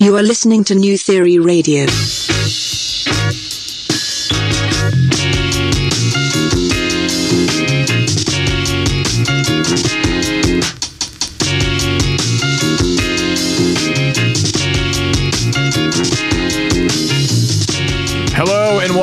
You are listening to New Theory Radio.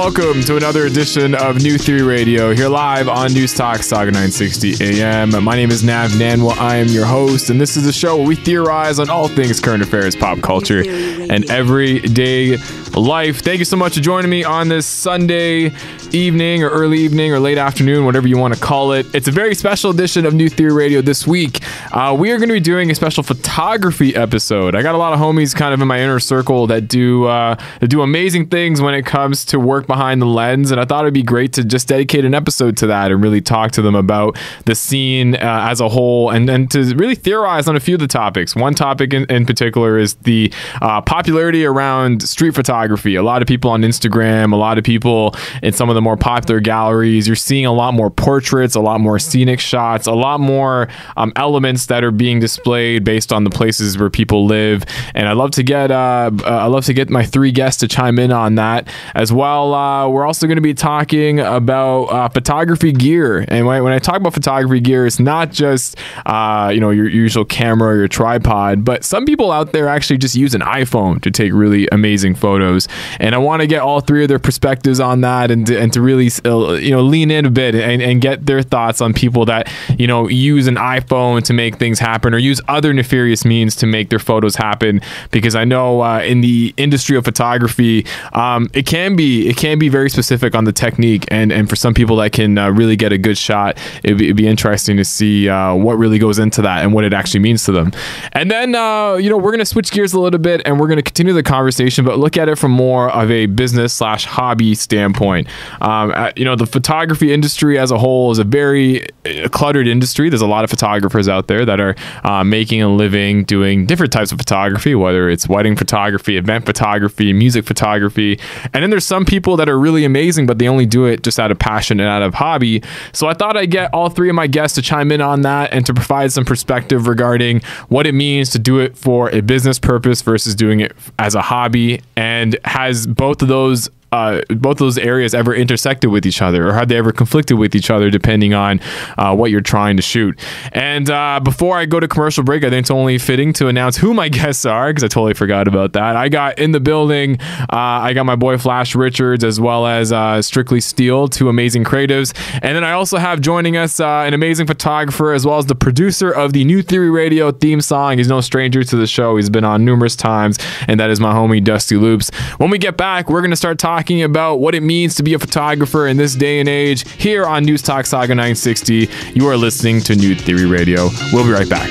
Welcome to another edition of New Theory Radio here live on News Talk Sauga 960 AM. My name is Nav Nanwa. I am your host, and this is a show where we theorize on all things current affairs, pop culture, and everyday life. Thank you so much for joining me on this Sunday evening or early evening or late afternoon, whatever you want to call it. It's a very special edition of New Theory Radio this week. Uh, we are going to be doing a special photography episode. I got a lot of homies kind of in my inner circle that do uh, that do amazing things when it comes to work behind the lens, and I thought it'd be great to just dedicate an episode to that and really talk to them about the scene uh, as a whole, and and to really theorize on a few of the topics. One topic in, in particular is the uh, popularity around street photography. A lot of people on Instagram, a lot of people in some of the more popular galleries. You're seeing a lot more portraits, a lot more scenic shots, a lot more um, elements that are being displayed based on the places where people live. And I'd love to get uh, uh, I'd love to get my three guests to chime in on that as well. Uh, we're also going to be talking about uh, photography gear. And when, when I talk about photography gear, it's not just uh, you know your, your usual camera or your tripod, but some people out there actually just use an iPhone to take really amazing photos. And I want to get all three of their perspectives on that and to, and to really uh, you know lean in a bit and, and get their thoughts on people that you know use an iPhone to make things happen or use other nefarious means to make their photos happen. Because I know uh, in the industry of photography, um, it can be it can be very specific on the technique, and and for some people that can uh, really get a good shot, it'd be, it'd be interesting to see uh, what really goes into that and what it actually means to them. And then uh, you know we're gonna switch gears a little bit and we're gonna continue the conversation, but look at it from more of a business slash hobby standpoint. Um, uh, you know the photography industry as a whole is a very uh, cluttered industry. There's a lot of photographers out there that are uh, making a living doing different types of photography, whether it's wedding photography, event photography, music photography, and then there's some people that are really amazing, but they only do it just out of passion and out of hobby. So I thought I'd get all three of my guests to chime in on that and to provide some perspective regarding what it means to do it for a business purpose versus doing it as a hobby, and has both of those uh, both those areas ever intersected with each other or have they ever conflicted with each other depending on uh, what you're trying to shoot? And uh, before i go to commercial break i think it's only fitting to announce who my guests are because i totally forgot about that. I got in the building uh, i got my boy flash richards as well as uh, Strictly Steele two amazing creatives. And then i also have joining us uh, an amazing photographer as well as the producer of the new theory radio theme song. He's no stranger to the show. He's been on numerous times and that is my homie dusty loops. When we get back we're going to start talking talking about what it means to be a photographer in this day and age here on News Talk Sauga 960. You are listening to New Theory Radio. We'll be right back.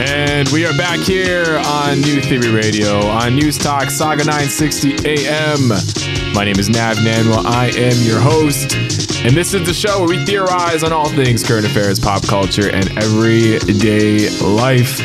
And we are back here on New Theory Radio on News Talk Sauga 960 AM. My name is Nav Nanwa. I am your host. And this is the show where we theorize on all things current affairs, pop culture, and everyday life.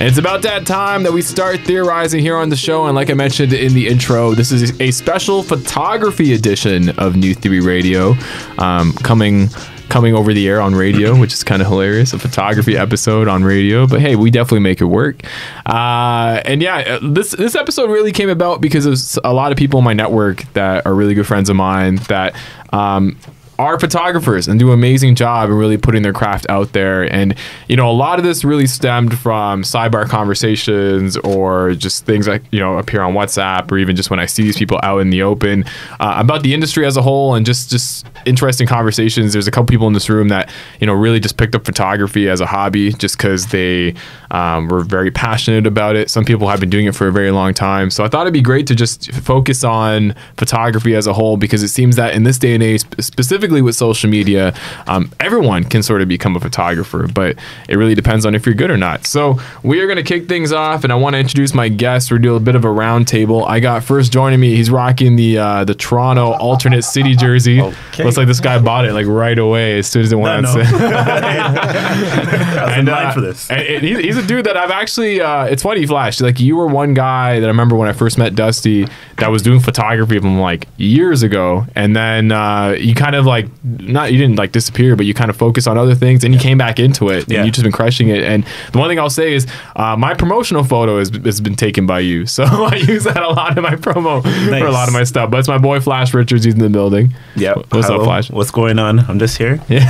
And it's about that time that we start theorizing here on the show. And like I mentioned in the intro, this is a special photography edition of New Theory Radio um, coming coming over the air on radio, which is kind of hilarious. A photography episode on radio, but hey, we definitely make it work. Uh, and yeah, this this episode really came about because of a lot of people in my network that are really good friends of mine that. Um, are photographers and do an amazing job in really putting their craft out there. And, you know, a lot of this really stemmed from sidebar conversations or just things like you know, appear on WhatsApp or even just when I see these people out in the open uh, about the industry as a whole and just, just interesting conversations. There's a couple people in this room that, you know, really just picked up photography as a hobby just because they um, were very passionate about it. Some people have been doing it for a very long time. So I thought it'd be great to just focus on photography as a whole because it seems that in this day and age, specifically with social media, um, everyone can sort of become a photographer, but it really depends on if you're good or not. So we are going to kick things off, and I want to introduce my guest. We're doing a bit of a round table. I got first joining me. He's rocking the uh, the Toronto alternate city jersey. Okay. Looks like this guy bought it like right away as soon as it went No, on no. sale. I was in line for this. and- and he's, he's a dude that I've actually. Uh, it's funny, Flash. Like you were one guy that I remember when I first met Dusty that was doing photography of him like years ago, and then uh, you kind of like like not you didn't like disappear, but you kind of focus on other things, and you came back into it, and you've just been crushing it. And the one thing I'll say is, uh, my promotional photo has, has been taken by you, so I use that a lot in my promo for a lot of my stuff. But it's my boy Flash Richards. He's in the building. Yeah. What's Hello. up, Flash? What's going on? I'm just here. Waiting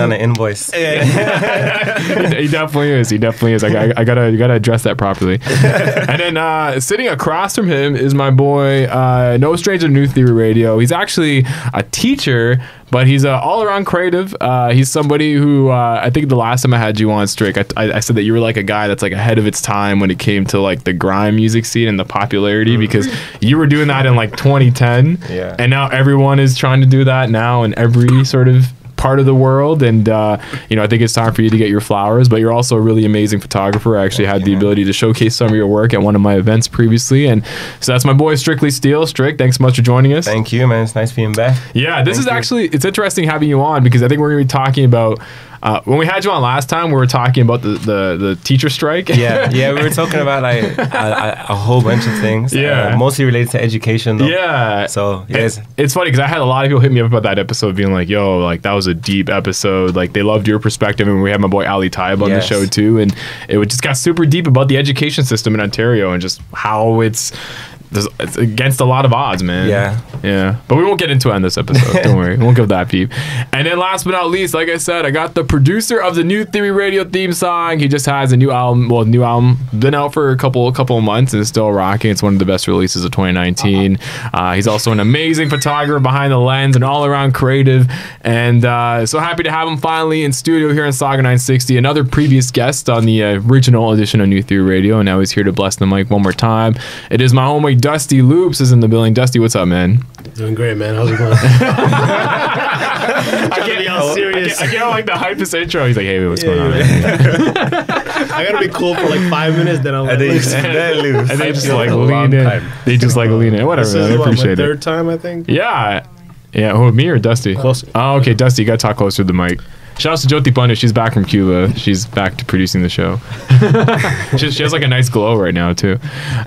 on an invoice. he definitely is. He definitely is. I, I, I gotta, you gotta address that properly. and then uh, sitting across from him is my boy, uh, no stranger to New Theory Radio. He's actually a teacher, but he's uh, all around creative. Uh, he's somebody who uh, I think the last time I had you on Stric, I, I, I said that you were like a guy that's like ahead of its time when it came to like the grime music scene and the popularity because you were doing that in like 2010, Yeah. and now everyone is trying to do that now in every sort of part of the world and uh, you know i think it's time for you to get your flowers but you're also a really amazing photographer i actually had the ability to showcase some of your work at one of my events previously and so that's my boy Strictly Steele Stric thanks so much for joining us Thank you, man. It's nice being back. yeah this Thank is you. actually it's interesting having you on because i think we're going to be talking about uh, when we had you on last time we were talking about the the, the teacher strike Yeah, yeah. We were talking about like a, a, a whole bunch of things. Yeah. uh, mostly related to education. Though. yeah So It's, yes, it's funny because I had a lot of people hit me up about that episode, being like, "Yo, like that was a deep episode. Like they loved your perspective." And we had my boy Ali Taib on Yes. the show too, and it just got super deep about the education system in Ontario and just how it's, it's against a lot of odds, man. Yeah. yeah. But we won't get into it on this episode. Don't worry, we won't go that deep. And then last but not least, like I said, I got the producer of the new Theory Radio theme song. He just has a new album. Well, new album been out for a couple a couple of months and it's still rocking. It's one of the best releases of 2019. Uh, he's also an amazing photographer behind the lens and all around creative. And uh, so happy to have him finally in studio here in Sauga 960. Another previous guest on the uh, original edition of New Theory Radio, and now he's here to bless the mic one more time. It is my homie Dusty Loops is in the building. Dusty, what's up, man? Doing great, man. How's it going? I Trying to be all serious. I can't, I can't like the hypest intro. He's like, "Hey, what's going on?" man?" I gotta be cool for like five minutes, then I'm like, And they, listen, and they just like like lean in. time. They just like lean in. Whatever. this is I what, my appreciate it. third time, I think. Yeah, yeah. Who me or Dusty? Closer. Oh, okay, Dusty. You gotta talk closer to the mic. Shout out to Jyoti Pandit. She's back from Cuba. She's back to producing the show. she, she has like a nice glow right now too.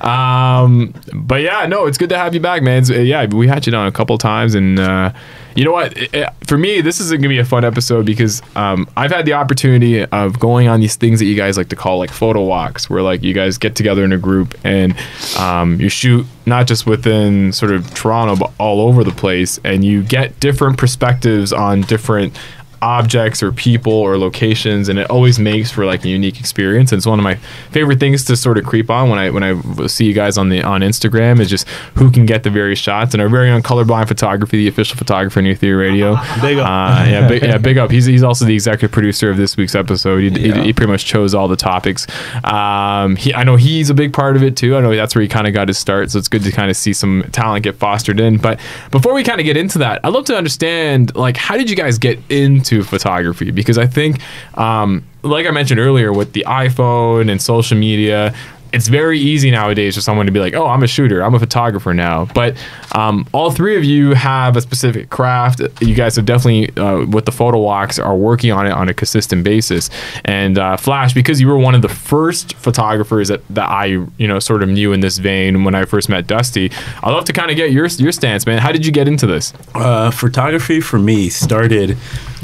Um, but yeah, no, it's good to have you back, man. It's- yeah, we had you down a couple times, and uh, you know what? It- it- for me, this is gonna be a fun episode because um, I've had the opportunity of going on these things that you guys like to call like photo walks, where like you guys get together in a group and um, you shoot not just within sort of Toronto, but all over the place, and you get different perspectives on different objects or people or locations and it always makes for like a unique experience. And it's one of my favorite things to sort of creep on when I when I see you guys on the on Instagram is just who can get the various shots. And our very own colorblind photography the official photographer in New Theory Radio. Big up. uh, yeah big, yeah big up. He's, he's also the executive producer of this week's episode. He, he, he pretty much chose all the topics. Um, he, I know he's a big part of it too. I know that's where he kind of got his start so it's good to kind of see some talent get fostered in. But before we kind of get into that I'd love to understand like how did you guys get into photography because I think um, like I mentioned earlier with the iPhone and social media it's very easy nowadays for someone to be like, "Oh, I'm a shooter. I'm a photographer now." But um, all three of you have a specific craft. You guys have definitely, uh, with the photo walks, are working on it on a consistent basis. And uh, Flash, because you were one of the first photographers that, that I, you know, sort of knew in this vein when I first met Dusty, I'd love to kind of get your your stance, man. How did you get into this? Uh, photography for me started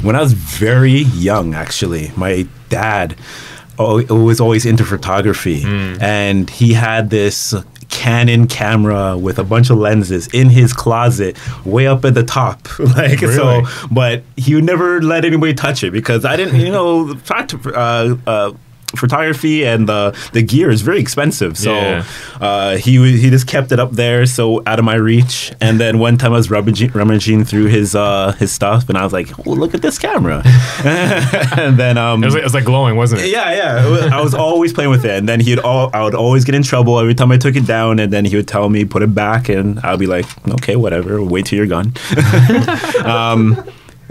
when I was very young. Actually, my dad was always into photography, and he had this Canon camera with a bunch of lenses in his closet, way up at the top. like Really? so, but he would never let anybody touch it because I didn't, you know, uh, uh, photography and the the gear is very expensive. So Yeah. uh, he he just kept it up there, so out of my reach. And then one time I was rummaging, rummaging through his uh, his stuff, and I was like, "Oh, look at this camera!" and then um, It was, like, it was like glowing, wasn't it? yeah, yeah. I was always playing with it, and then he'd all I would always get in trouble every time I took it down, and then he would tell me put it back, and I'd be like, okay, whatever. Wait till you're gone. um,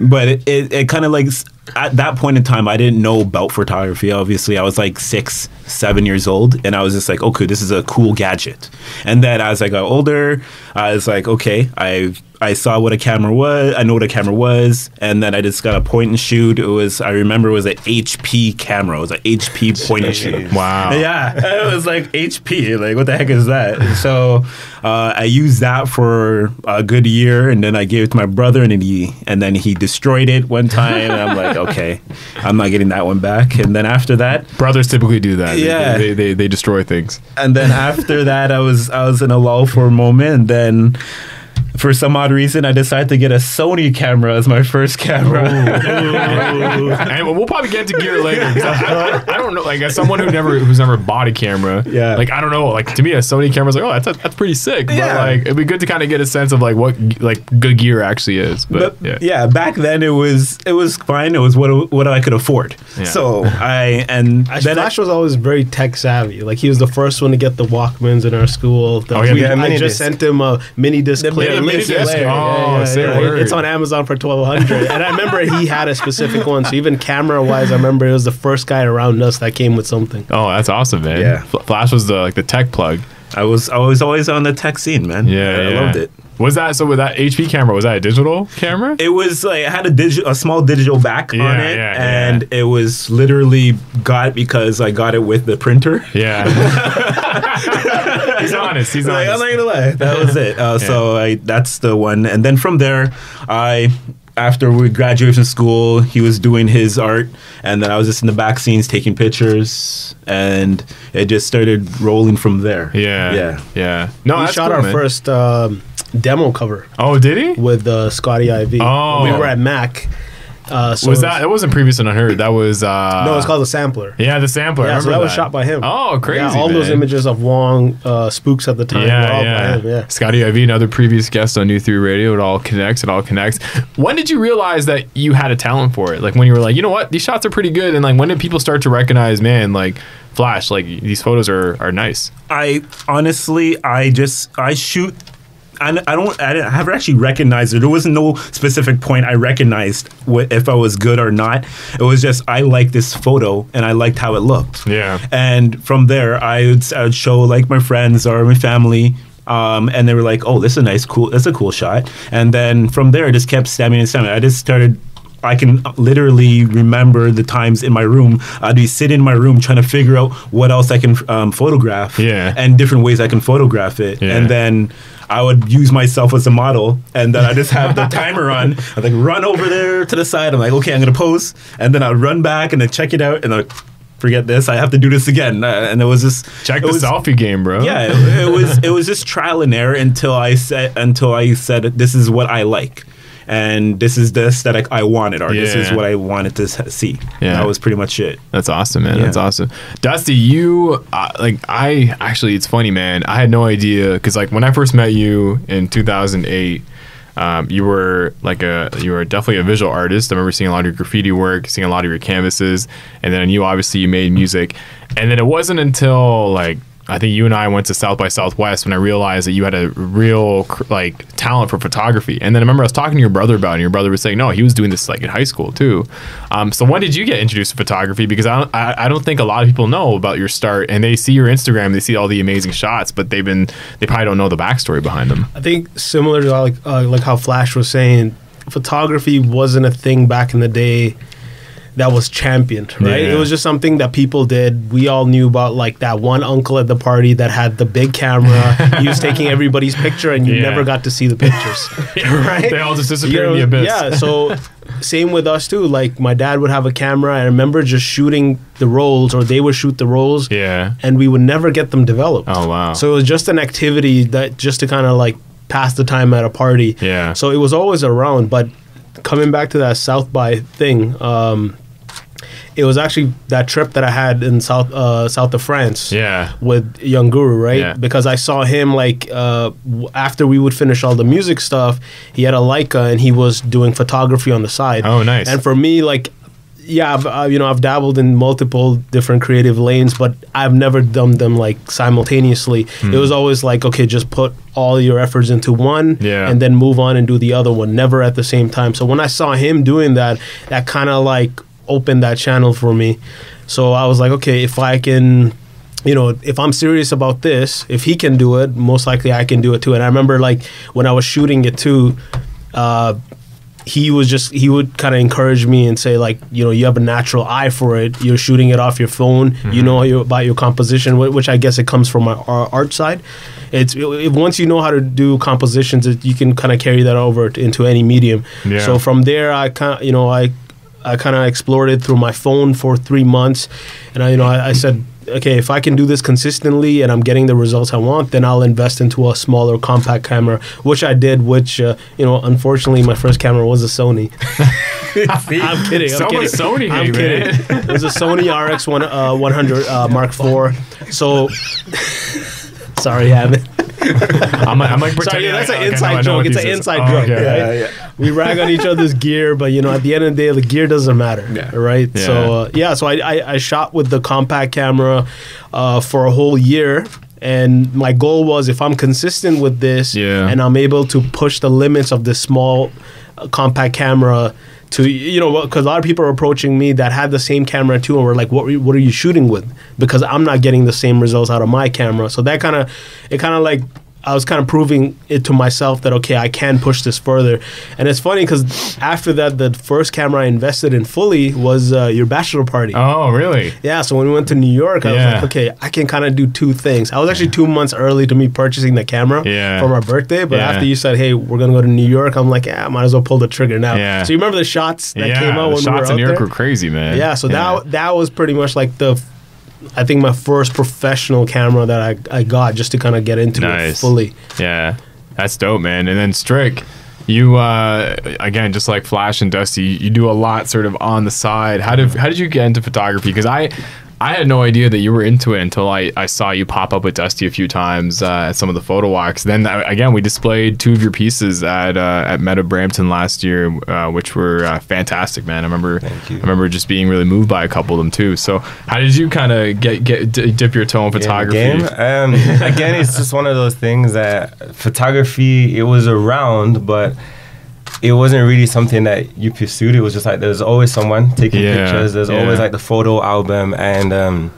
but it, it, it kind of like at that point in time, I didn't know about photography. Obviously, I was like six, seven years old, and I was just like, okay, this is a cool gadget. And then as I got older, I was like, okay, I I saw what a camera was. I know what a camera was, and then I just got a point and shoot. It was I remember it was an HP camera. It was an HP point and shoot. Wow. Yeah, it was like HP. Like what the heck is that? And so uh, I used that for a good year, and then I gave it to my brother, and he and then he destroyed it one time. and I'm like, okay, I'm not getting that one back. And then after that, Brothers typically do that. They- Yeah. They, they, they destroy things. and then after that, I was I was in a lull for a moment, and then. For some odd reason, I decided to get a Sony camera as my first camera. and we'll probably get to gear later. I, I, I don't know. Like as someone who never who's never bought a camera, Yeah. Like I don't know. Like to me, a Sony camera is like, oh, that's that's pretty sick. But Yeah. like it'd be good to kind of get a sense of like what like good gear actually is. But, But yeah. yeah. back then it was it was fine. It was what what I could afford. Yeah. So I and Actually, then I, Flash was always very tech savvy. Like he was the first one to get the Walkmans in our school. The- Oh, yeah, we- yeah, I mini just disc. sent him a mini disc The player. Mini mini disc. player. Oh, say word. It's on Amazon for twelve hundred. and I remember he had a specific one. So even camera wise, I remember it was the first guy around us that came with something. Oh, that's awesome, man. Yeah. Fl- Flash was the like the tech plug. I was I was always on the tech scene, man. Yeah, I yeah. loved it. Was that so? With that HP camera, was that a digital camera? It was like it had a digital, a small digital back on it, yeah, yeah. and it was literally got because I got it with the printer. yeah. he's honest. He's Like, I'm honest. not gonna lie, that was it. Uh, So I that's the one, and then from there, I after we graduated from school, he was doing his art, and then I was just in the back scenes taking pictures, and it just started rolling from there. Yeah. yeah. Yeah. No, we shot cool, our man. first um, demo cover Oh, did he? with uh, Scotty IV. Oh. we were at Mac. Uh, so was that? That wasn't previous and unheard. That was. uh No, it's called the sampler. Yeah, the sampler. I Yeah, so remember that was shot by him. Oh, crazy! Yeah, all those images of Wong uh, spooks at the time were all Yeah, by yeah. him. Yeah. Scotty IV, another previous guest on New Theory Radio. It all connects. It all connects. When did you realize that you had a talent for it? Like when you were like, you know what, these shots are pretty good, and like when did people start to recognize, man, like Flash, like these photos are are nice. I honestly, I just I shoot. I, I don't. I, didn't, I haven't actually recognized it. There was no specific point I recognized wh- if I was good or not. It was just I liked this photo and I liked how it looked. Yeah. And from there, I would, I would show like my friends or my family. Um, and they were like, "Oh, this is a nice, cool. That's a cool shot." And then from there, I just kept stabbing and stabbing. I just started. I can literally remember the times in my room. I'd be sitting in my room trying to figure out what else I can um, photograph. Yeah. And different ways I can photograph it. Yeah. And then I would use myself as a model, and then I just have the timer on. I'd like run over there to the side. I'm like, okay, I'm gonna pose, and then I'd run back and then check it out, and I forget this. I have to do this again, uh, and it was just Check the was, selfie game, bro. Yeah, it, it was it was just trial and error until I said until I said this is what I like. And this is this that I, wanted, or this is what I wanted to see. Yeah. that was pretty much it. That's awesome, man. Yeah. That's awesome. Dusty, you uh, like I actually it's funny, man. I had no idea because like when I first met you in 2008, um, you were like a you were definitely a visual artist. I remember seeing a lot of your graffiti work, seeing a lot of your canvases, and then you obviously you made music. And then it wasn't until like I think you and I went to South by Southwest when I realized that you had a real like talent for photography. And then I remember I was talking to your brother about it, and your brother was saying, no, he was doing this like in high school too. Um, so when did you get introduced to photography? Because I don't, I, I don't think a lot of people know about your start, and they see your Instagram, they see all the amazing shots, but they've been they probably don't know the backstory behind them. I think similar to like uh, like how Flash was saying, photography wasn't a thing back in the day that was championed, right? Yeah. It was just something that people did. We all knew about like that one uncle at the party that had the big camera. he was taking everybody's picture, and you Yeah. never got to see the pictures, right? They all just You disappeared know, in the abyss. Yeah, so same with us too. Like my dad would have a camera. I remember just shooting the rolls, or they would shoot the rolls, yeah. and we would never get them developed. Oh wow. So it was just an activity that just to kind of like pass the time at a party. Yeah. So it was always around. But coming back to that South by thing, um, it was actually that trip that I had in South uh, South of France. yeah. With Young Guru, right? Yeah. Because I saw him like uh, w- after we would finish all the music stuff, he had a Leica and he was doing photography on the side. Oh, nice. And for me, like, yeah, I've, uh, you know, I've dabbled in multiple different creative lanes, but I've never done them like simultaneously. Hmm. It was always like, okay, just put all your efforts into one, Yeah. and then move on and do the other one, never at the same time. So when I saw him doing that, that kind of like opened that channel for me. So I was like, okay, if I can you know, if I'm serious about this, if he can do it, most likely I can do it too. And I remember like when I was shooting it too, uh, he was just he would kind of encourage me and say like you know you have a natural eye for it. You're shooting it off your phone. You mm-hmm. know you, about your composition which i guess it comes from my our art side. It's it, once you know how to do compositions it, you can kind of carry that over into any medium. Yeah. so from there i kind of you know i i kind of explored it through my phone for three months. And i you know I, I said okay if i can do this consistently and i'm getting the results i want then i'll invest into a smaller compact camera which i did which uh, you know unfortunately my first camera was a sony i'm kidding i'm kidding Sony i'm hate, kidding man. it was a sony rx one, uh, 100 uh, mark iv so sorry Evan. I'm, I'm like Sorry, pretending yeah, that's like, an okay, inside I joke. It's an is. inside Oh, joke. okay. right? We rag on each other's gear, but you know, at the end of the day, the gear doesn't matter, Yeah. right? Yeah. So uh, yeah, so I, I I shot with the compact camera uh, for a whole year. And my goal was if I'm consistent with this Yeah. and I'm able to push the limits of this small uh, compact camera to you know because a lot of people are approaching me that had the same camera too and we're like what what are you shooting with because I'm not getting the same results out of my camera so that kind of it kind of like I was kind of proving it to myself that okay I can push this further and it's funny because after that the first camera I invested in fully was uh, your bachelor party Oh, really? yeah, so when we went to New York, I Yeah. was like, okay, I can kind of do two things. I was actually two months early to me purchasing the camera Yeah. for my birthday, but Yeah. after you said, hey, we're gonna go to New York, I'm like, yeah, I might as well pull the trigger now. Yeah. So you remember the shots that came out the when we were shots in New York there? were crazy, man. yeah, so that that was pretty much like the, I think my first professional camera that I, I got just to kind of get into it Nice. fully. Yeah, that's dope, man. And then Stric, you uh, again, just like Flash and Dusty, you do a lot sort of on the side. How did how did you get into photography? Because I. I had no idea that you were into it until I, I saw you pop up with Dusty a few times uh, at some of the photo walks. Then uh, again, we displayed two of your pieces at uh, at Meta Brampton last year, uh, which were uh, fantastic, man. I remember Thank you. I remember just being really moved by a couple of them too. So how did you kind of get get dip your toe in photography? Game. Um, again, it's just one of those things that photography it was around, but it wasn't really something that you pursued. It was just like there's always someone taking Yeah, pictures. There's yeah. always like the photo album, and um,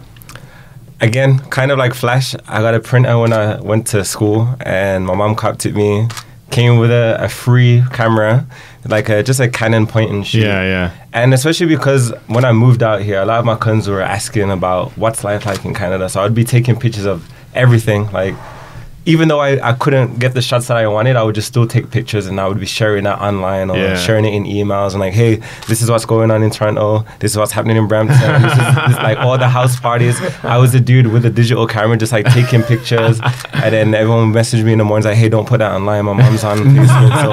again, kind of like Flash. I got a printer when I went to school, and my mom copped it me. Came with a, a free camera, like a, just a Canon point and shoot. Yeah, yeah. And especially because when I moved out here, a lot of my cousins were asking about what's life like in Canada. So I'd be taking pictures of everything. Like, even though I, I couldn't get the shots that I wanted, I would just still take pictures and I would be sharing that online or Yeah. sharing it in emails and like, hey, this is what's going on in Toronto. This is what's happening in Brampton. this is this, like all the house parties. I was a dude with a digital camera just like taking pictures. And then everyone messaged me in the mornings like, hey, don't put that online. My mom's on Facebook. So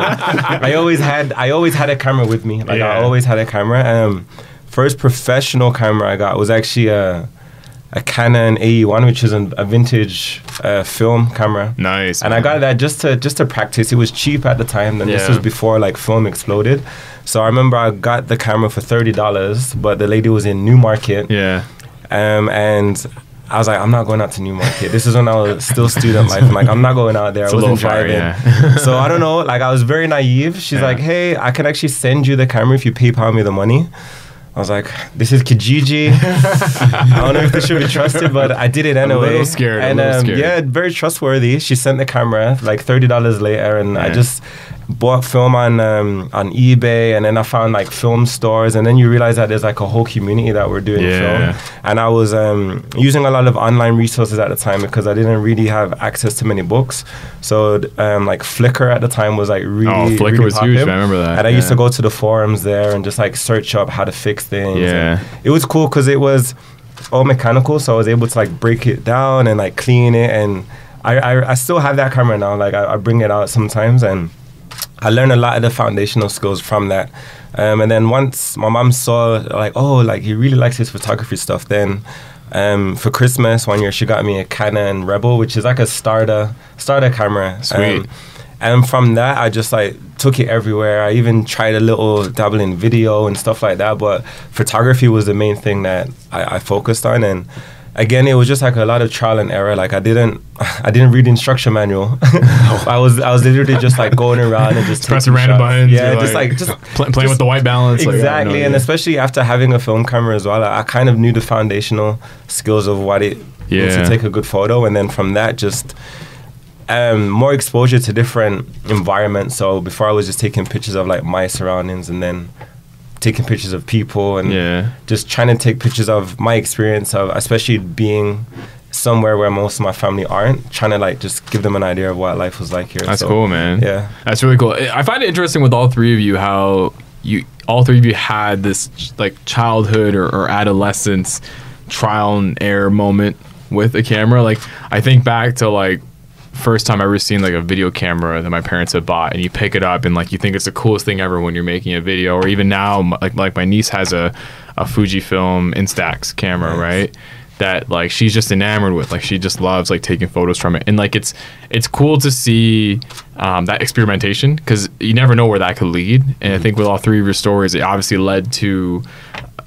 I always had I always had a camera with me. Like I always had a camera. Um, first professional camera I got was actually a a Canon AE1, which is an, a vintage uh, film camera. Nice. And I got that just to just to practice. It was cheap at the time, and this was before like film exploded. So I remember I got the camera for thirty dollars, but the lady was in Newmarket, Yeah. um, and I was like, I'm not going out to Newmarket. This is when I was still student life. I'm like, I'm not going out there. It's I wasn't far, driving. yeah. so I don't know. Like I was very naive. She's Yeah. like, Hey, I can actually send you the camera if you PayPal me the money. I was like, this is Kijiji. I don't know if this should be trusted, but I did it anyway. little scared, a And little um, scared. yeah, very trustworthy. She sent the camera like thirty dollars later, and I just bought film on um, on eBay, and then I found like film stores, and then you realize that there's like a whole community that we're doing Yeah. film. And I was um, using a lot of online resources at the time because I didn't really have access to many books. So um, like Flickr at the time was like really Oh, Flickr really was huge. I remember that, And I used to go to the forums there and just like search up how to fix things. Yeah. And it was cool because it was all mechanical, so I was able to like break it down and like clean it. And I, I, I still have that camera now. Like I, I bring it out sometimes, and I learned a lot of the foundational skills from that. Um, and then once my mom saw like, oh, like he really likes his photography stuff, then. Um, for Christmas one year, she got me a Canon Rebel, which is like a starter starter camera. Sweet. Um, and from that, I just like took it everywhere. I even tried a little dabble in video and stuff like that. But photography was the main thing that I, I focused on. And again, it was just like a lot of trial and error. Like I didn't, I didn't read the instruction manual. I was, I was literally just like going around and just Pressing random buttons. Yeah, just like just pl- playing with the white balance. like, no exactly, and especially after having a film camera as well, I, I kind of knew the foundational skills of what it Yeah. to take a good photo, and then from that, just um, more exposure to different environments. So before I was just taking pictures of like my surroundings, and then taking pictures of people, and Yeah. just trying to take pictures of my experience of, especially being somewhere where most of my family aren't, trying to like just give them an idea of what life was like here. That's So, cool, man. Yeah. That's really cool. I find it interesting with all three of you how you all three of you had this like childhood or, or adolescence trial and error moment with a camera. Like I think back to like first time I ever seen like a video camera that my parents had bought, and you pick it up and like you think it's the coolest thing ever when you're making a video, or even now, like like my niece has a a Fujifilm Instax camera, right? That like she's just enamored with, like she just loves like taking photos from it, and like it's it's cool to see um, that experimentation because you never know where that could lead. And I think with all three of your stories, it obviously led to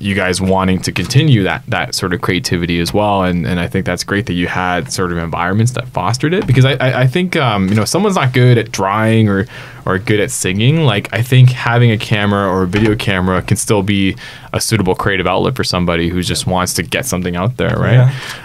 you guys wanting to continue that that sort of creativity as well. And and I think that's great that you had sort of environments that fostered it because I I, I think um, you know someone's not good at drawing or or good at singing like I think having a camera or a video camera can still be a suitable creative outlet for somebody who just wants to get something out there right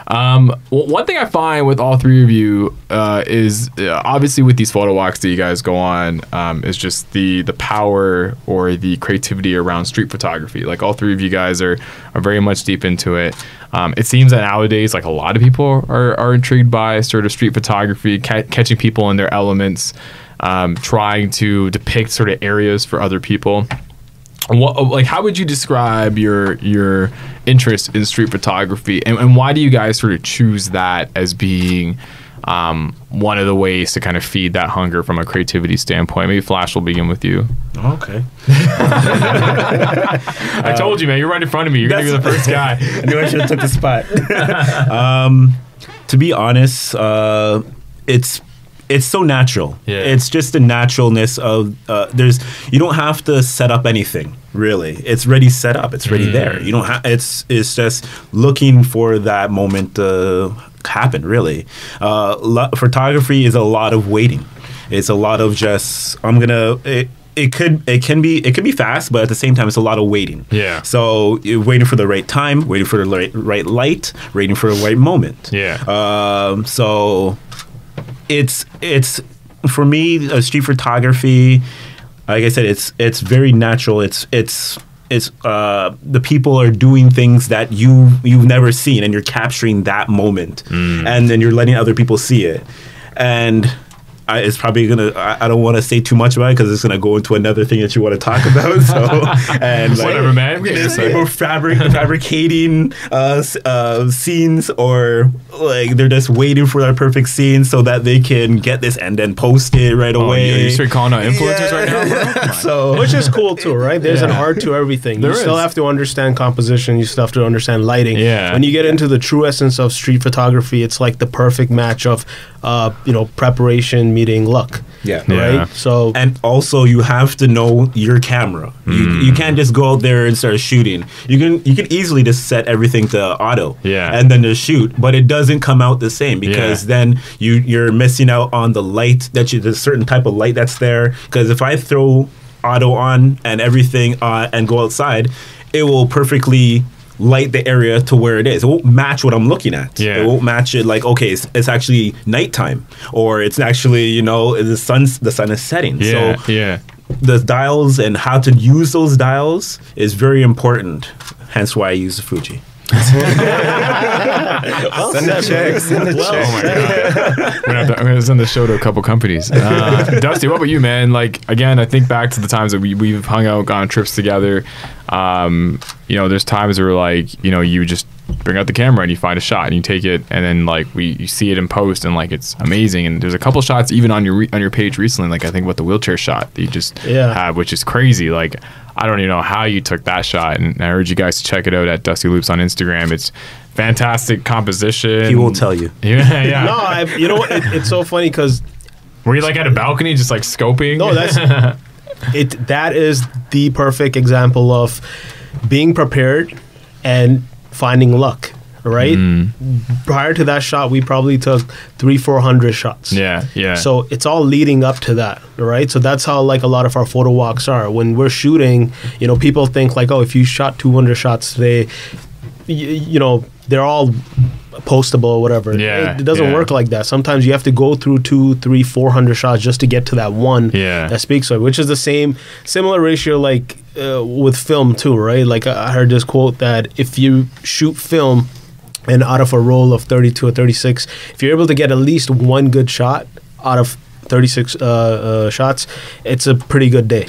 um, w- one thing I find with all three of you uh, is uh, obviously with these photo walks that you guys go on um, is just the the power or the creativity around street photography. Like all three of you guys are are very much deep into it. Um, it seems that nowadays, like a lot of people are, are intrigued by sort of street photography, ca- catching people in their elements, um, trying to depict sort of areas for other people what like how would you describe your your interest in street photography? And, and why do you guys sort of choose that as being um, one of the ways to kind of feed that hunger from a creativity standpoint? Maybe flash will begin with you. Okay. i told you man you're right in front of me. You're gonna be the first guy. I knew I should have took the spot. um, to be honest, uh, it's it's so natural. Yeah. It's just the naturalness of uh, there's you don't have to set up anything really. It's ready set up. It's ready there. You don't have. It's it's just looking for that moment to happen. Really, uh, lo- photography is a lot of waiting. It's a lot of just I'm gonna. It, it could it can be it can be fast, but at the same time, it's a lot of waiting. Yeah. So you're waiting for the right time, waiting for the right, right light, waiting for the right moment. Yeah. Um, so it's it's for me uh, street photography. Like I said, it's it's very natural. It's it's it's uh, the people are doing things that you you've never seen, and you're capturing that moment, and then you're letting other people see it, and. I, it's probably gonna. I, I don't want to say too much about it because it's gonna go into another thing that you want to talk about. So, and like, Whatever, man. We can just just say- people fabric, fabricating uh, uh, scenes, or like they're just waiting for that perfect scene so that they can get this and then post it right oh, away. you, you straight calling out influencers right now bro? Come on. so Which is cool too, right? There's an art to everything. There you still have to understand composition. You still have to understand lighting. Yeah. When you get into the true essence of street photography, it's like the perfect match of, uh, you know, preparation meeting luck. yeah. Yeah. Right. So And also, you have to know your camera. You, you can't just go out there and start shooting. You can you can easily just set everything to auto, Yeah. and then just shoot. But it doesn't come out the same because Yeah. then you you're missing out on the light that you there's a certain type of light that's there. Because if I throw auto on and everything uh, and go outside, it will perfectly light the area to where it is. It won't match what I'm looking at. Yeah. It won't match it like okay, it's, it's actually nighttime or it's actually you know the sun's the sun is setting. yeah So yeah the dials and how to use those dials is very important. Hence why I use the Fuji. Send the checks. Send the checks. Oh my god! I'm gonna, to, I'm gonna send the show to a couple companies. Uh, Dusty, what about you, man? Like again, I think back to the times that we we've hung out, gone on trips together. Um, you know, there's times where like you know you just bring out the camera and you find a shot and you take it, and then like we you see it in post and like it's amazing. And there's a couple shots even on your re- on your page recently, like I think what the wheelchair shot that you just Yeah. had, which is crazy. Like I don't even know how you took that shot, and I urge you guys to check it out at Dusty Loops on Instagram. It's fantastic composition. He will tell you. Yeah, yeah. no, I've, you know what? It, it's so funny because Were you like at a balcony, just like scoping? No, that's it. That is the perfect example of being prepared and finding luck. right? Mm. Prior to that shot, we probably took three, four hundred shots. Yeah, yeah. So it's all leading up to that, right? So that's how like a lot of our photo walks are. When we're shooting, you know, people think like, oh, if you shot 200 shots today, y- you know, they're all postable or whatever. Yeah, it, it doesn't yeah. work like that. Sometimes you have to go through two, three, four hundred shots just to get to that one Yeah. that speaks of it, which is the same similar ratio like uh, with film too, right? Like I heard this quote that if you shoot film and out of a roll of 32 or 36 if you're able to get at least one good shot out of 36 uh, uh, shots it's a pretty good day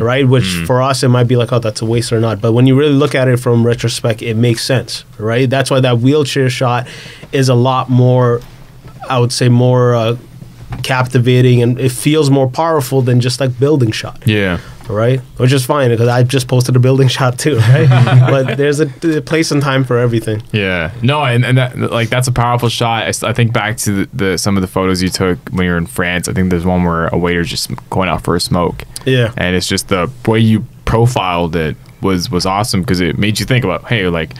right? Which for us it might be like oh that's a waste or not. But when you really look at it from retrospect it makes sense right? That's why that wheelchair shot is a lot more i would say more uh, captivating and it feels more powerful than just like building shot. Yeah. Right? Which is fine because I just posted a building shot too, right? but there's a, a place and time for everything. Yeah, no, and, and that like that's a powerful shot. I think back to the, the some of the photos you took when you were in France. I think there's one where a waiter's just going out for a smoke, Yeah. and it's just the way you profiled it was was awesome because it made you think about hey like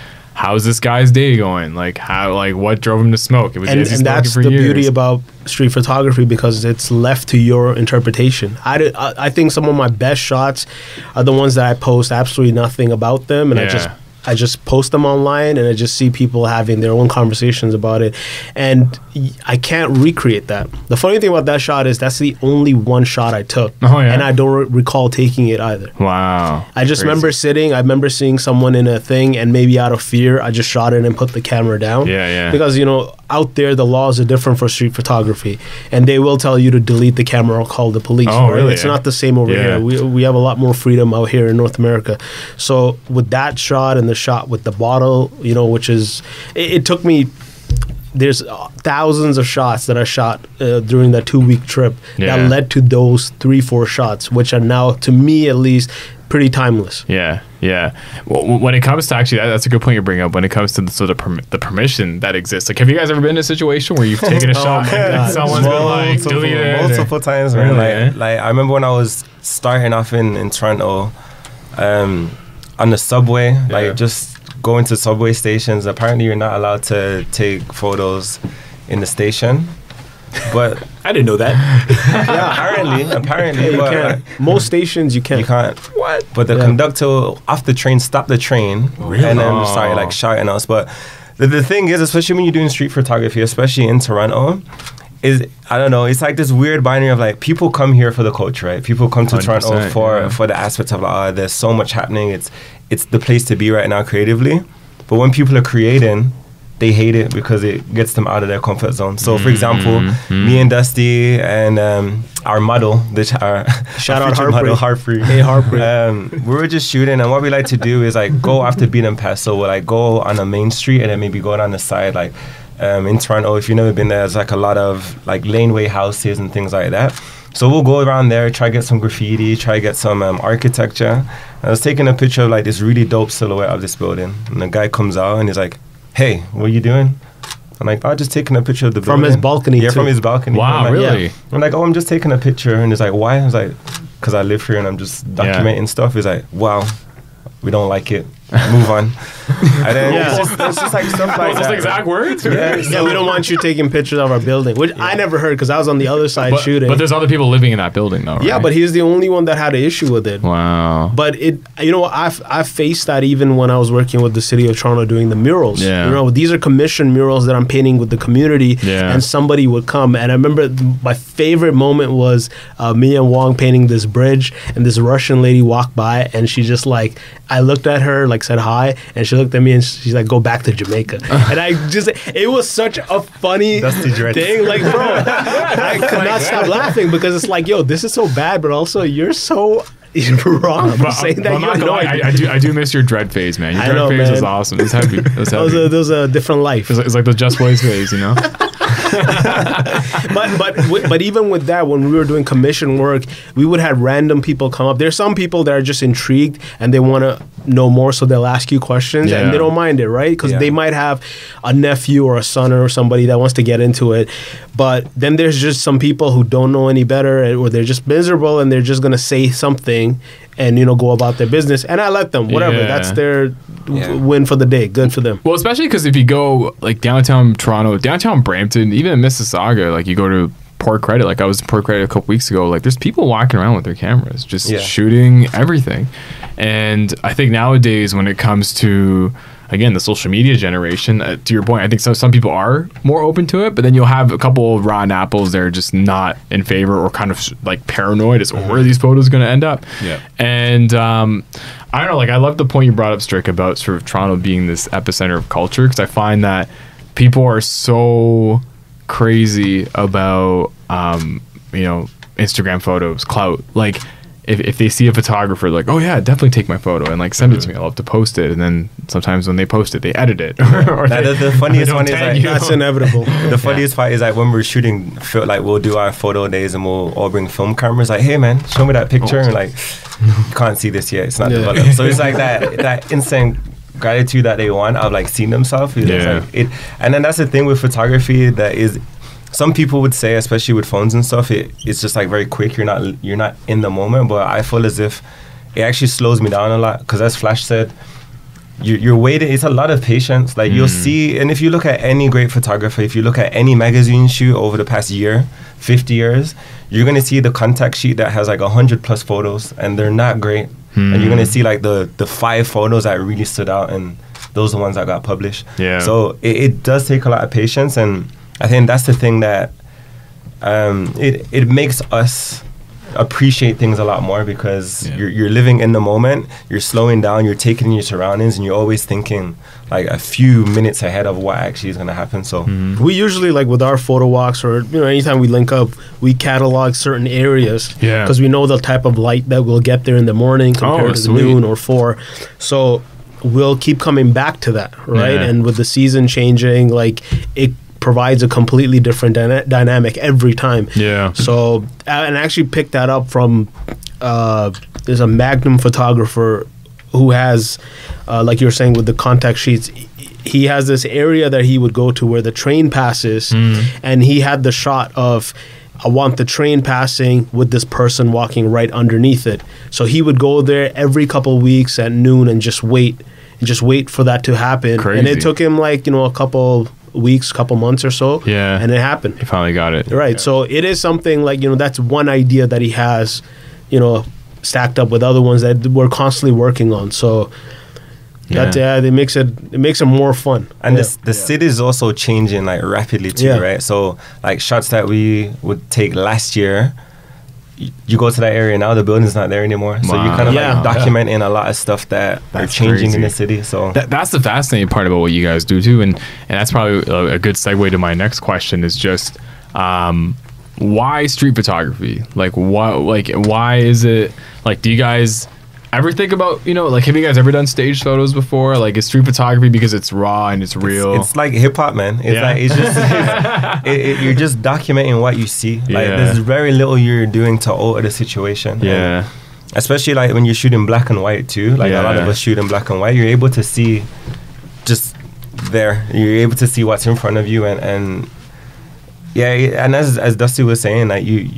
how's this guy's day going like how like what drove him to smoke it was And, and that's the years? beauty about street photography because it's left to your interpretation. I, did- I, I think some of my best shots are the ones that I post absolutely nothing about them, and I just Yeah. I just post them online, and I just see people having their own conversations about it, and I can't recreate that. The funny thing about that shot is that's the only one shot I took, Oh, yeah? and I don't re- recall taking it either. wow I just Crazy. remember sitting. I remember seeing someone in a thing, and maybe out of fear, I just shot it and put the camera down. Yeah, yeah. Because you know, out there, the laws are different for street photography, and they will tell you to delete the camera or call the police. Oh, right? really? It's not the same over Yeah. here. We we have a lot more freedom out here in North America. So with that shot and the shot with the bottle, you know, which is, it, it took me. There's thousands of shots that I shot uh, during that two week trip Yeah. that led to those three, four shots, which are now, to me at least, pretty timeless. Yeah, yeah. Well, when it comes to actually, that, that's a good point you bring up. When it comes to the sort of perm- the permission that exists, like, have you guys ever been in a situation where you've taken a shot and God. someone's been like, multiple, delete it? or- multiple times, man. Really, like, like I remember when I was starting off in in Toronto, um, on the subway, Yeah. like just going to subway stations. Apparently, you're not allowed to take photos in the station, but I didn't know that. yeah, apparently, apparently, Yeah, you but, can. Most stations you can't. You can't. What? But the Yeah. conductor off the train stopped the train Really? and then Oh. started like shouting us. But the, the thing is, especially when you're doing street photography, especially in Toronto, is I don't know. It's like this weird binary of like people come here for the culture, right? People come to Toronto for yeah. for the aspects of like, oh, there's so much happening. It's it's the place to be right now creatively. But when people are creating, they hate it because it gets them out of their comfort zone. So, for example, Mm-hmm. me and Dusty and um, our model, this our Shout our out featured model. Heartbreak. Hey, Heartbreak. Um, we were just shooting, and what we like to do is like go after beaten path. So we'll like go on a main street and then maybe go down the side. Like um, in Toronto, if you've never been there, there's like a lot of like laneway houses and things like that. So we'll go around there, try get some graffiti, try get some um, architecture. I was taking a picture of like this really dope silhouette of this building, and the guy comes out and he's like, "Hey, what are you doing?" I'm like, "Oh, just taking a picture of the From building." his balcony, Yeah, too. from his balcony. Wow, I'm like, really? yeah. I'm like, oh, I'm just taking a picture. And he's like, why? I was like, because I live here and I'm just documenting stuff. He's like, wow, we don't like it. Move on. and then Yeah. it's, just, it's just like stuff like those that. exact words? Yeah, Yeah, we don't want you taking pictures of our building, which I never heard because I was on the other side But, shooting. but there's other people living in that building, though. yeah, but he's the only one that had an issue with it. wow. But it, you know, I've I've faced that even when I was working with the city of Toronto doing the murals. Yeah. You know, these are commissioned murals that I'm painting with the community, Yeah. and somebody would come. And I remember my favorite moment was uh, me and Wong painting this bridge, and this Russian lady walked by, and she just like I looked at her, like said hi, and she looked at me, and she's like, "Go back to Jamaica." and I just, it was such a funny thing, like bro, I could not stop laughing because it's like, yo, this is so bad, but also you're so. wrong for uh, But, saying that. I'm You not gonna no. I, I do I do miss your dread phase, man. Your dread know, phase was man. awesome. It was heavy. It was That was a, that was a different life. It's like, it's like the Just Boys phase, you know? but but but even with that, when we were doing commission work, we would have random people come up. There's some people that are just intrigued and they want to know more, so they'll ask you questions Yeah. and they don't mind it, right? Because Yeah. they might have a nephew or a son or somebody that wants to get into it. But then there's just some people who don't know any better, or they're just miserable and they're just gonna say something and you know go about their business. And I let them, whatever. Yeah. That's their Yeah. win for the day. Good for them. Well, especially because if you go like downtown Toronto, downtown Brampton, even in Mississauga, like you go to Port Credit, like I was in Port Credit a couple weeks ago, like there's people walking around with their cameras, just Yeah. shooting everything. And I think nowadays, when it comes to again the social media generation, uh, to your point, I think some some people are more open to it, but then you'll have a couple of rotten apples that are just not in favor or kind of like paranoid as where are these photos going to end up. Yeah. And um, I don't know, like I love the point you brought up, Stric, about sort of Toronto being this epicenter of culture because I find that people are so crazy about um, you know Instagram photos, clout. Like if, if they see a photographer, like oh yeah, definitely take my photo and like send it to mm. me. i'll have to post it, and then sometimes when they post it, they edit it. or That- they- the, funniest one is like. That's inevitable. the funniest part is like when we're shooting, feel like we'll do our photo days and we'll all bring film cameras. Like, hey man, show me that oh, picture. And like, you can't see this yet. It's not Yeah. developed. So it's like that that instant gratitude that they want of like seeing themselves. Yeah. like it, and then that's the thing with photography that is. Some people would say, especially with phones and stuff, it, it's just like very quick. You're not you're not in the moment, but I feel as if it actually slows me down a lot. Because as Flash said, you, you're waiting. It's a lot of patience. Like you'll hmm. see, and if you look at any great photographer, if you look at any magazine shoot over the past year, 50 years, you're gonna see the contact sheet that has like hundred plus photos, and they're not great. And you're gonna hmm. see like the the five photos that really stood out, and those are the ones that got published. Yeah. So it, it does take a lot of patience, and I think that's the thing that um, it it makes us appreciate things a lot more because Yeah. you're, you're living in the moment you're slowing down you're taking in your surroundings and you're always thinking like a few minutes ahead of what actually is going to happen so We usually like with our photo walks or you know anytime we link up, we catalog certain areas. Yeah. Because we know the type of light that we'll get there in the morning compared Oh, to the sweet. noon or four. So we'll keep coming back to that, right? Yeah. And with the season changing, like it provides a completely different dyna- dynamic every time. Yeah. So and I actually picked that up from uh, there's a Magnum photographer who has, uh, like you were saying with the contact sheets, he has this area that he would go to where the train passes, and he had the shot of. I want the train passing with this person walking right underneath it. So he would go there every couple weeks at noon and just wait, and just wait for that to happen. And it took him like you know a couple weeks, couple months or so. Yeah. and it happened. He finally got it. Right. So it is something like you know that's one idea that he has, you know, stacked up with other ones that we're constantly working on. So that Yeah. it makes it it makes it more fun. and Yeah. this, the city is also changing like rapidly too Yeah. right so like shots that we would take last year y- you go to that area now the building's not there anymore so you're kind of Yeah. like documenting a lot of stuff that are That's changing in the city so That, that's the fascinating part about what you guys do too, and and that's probably a, a good segue to my next question. Is just um, why street photography? Like what? Like why is it? Like do you guys ever think about you know like have you guys ever done stage photos before? Like it's street photography because it's raw and it's real? It's like hip hop, man. It's Yeah. like it's just it's, it, it, you're just documenting what you see. Like Yeah. there's very little you're doing to alter the situation. yeah. And especially like when you're shooting black and white too. Like a lot of us shoot in black and white. You're able to see just there. You're able to see what's in front of you and and yeah. And as as Dusty was saying, like you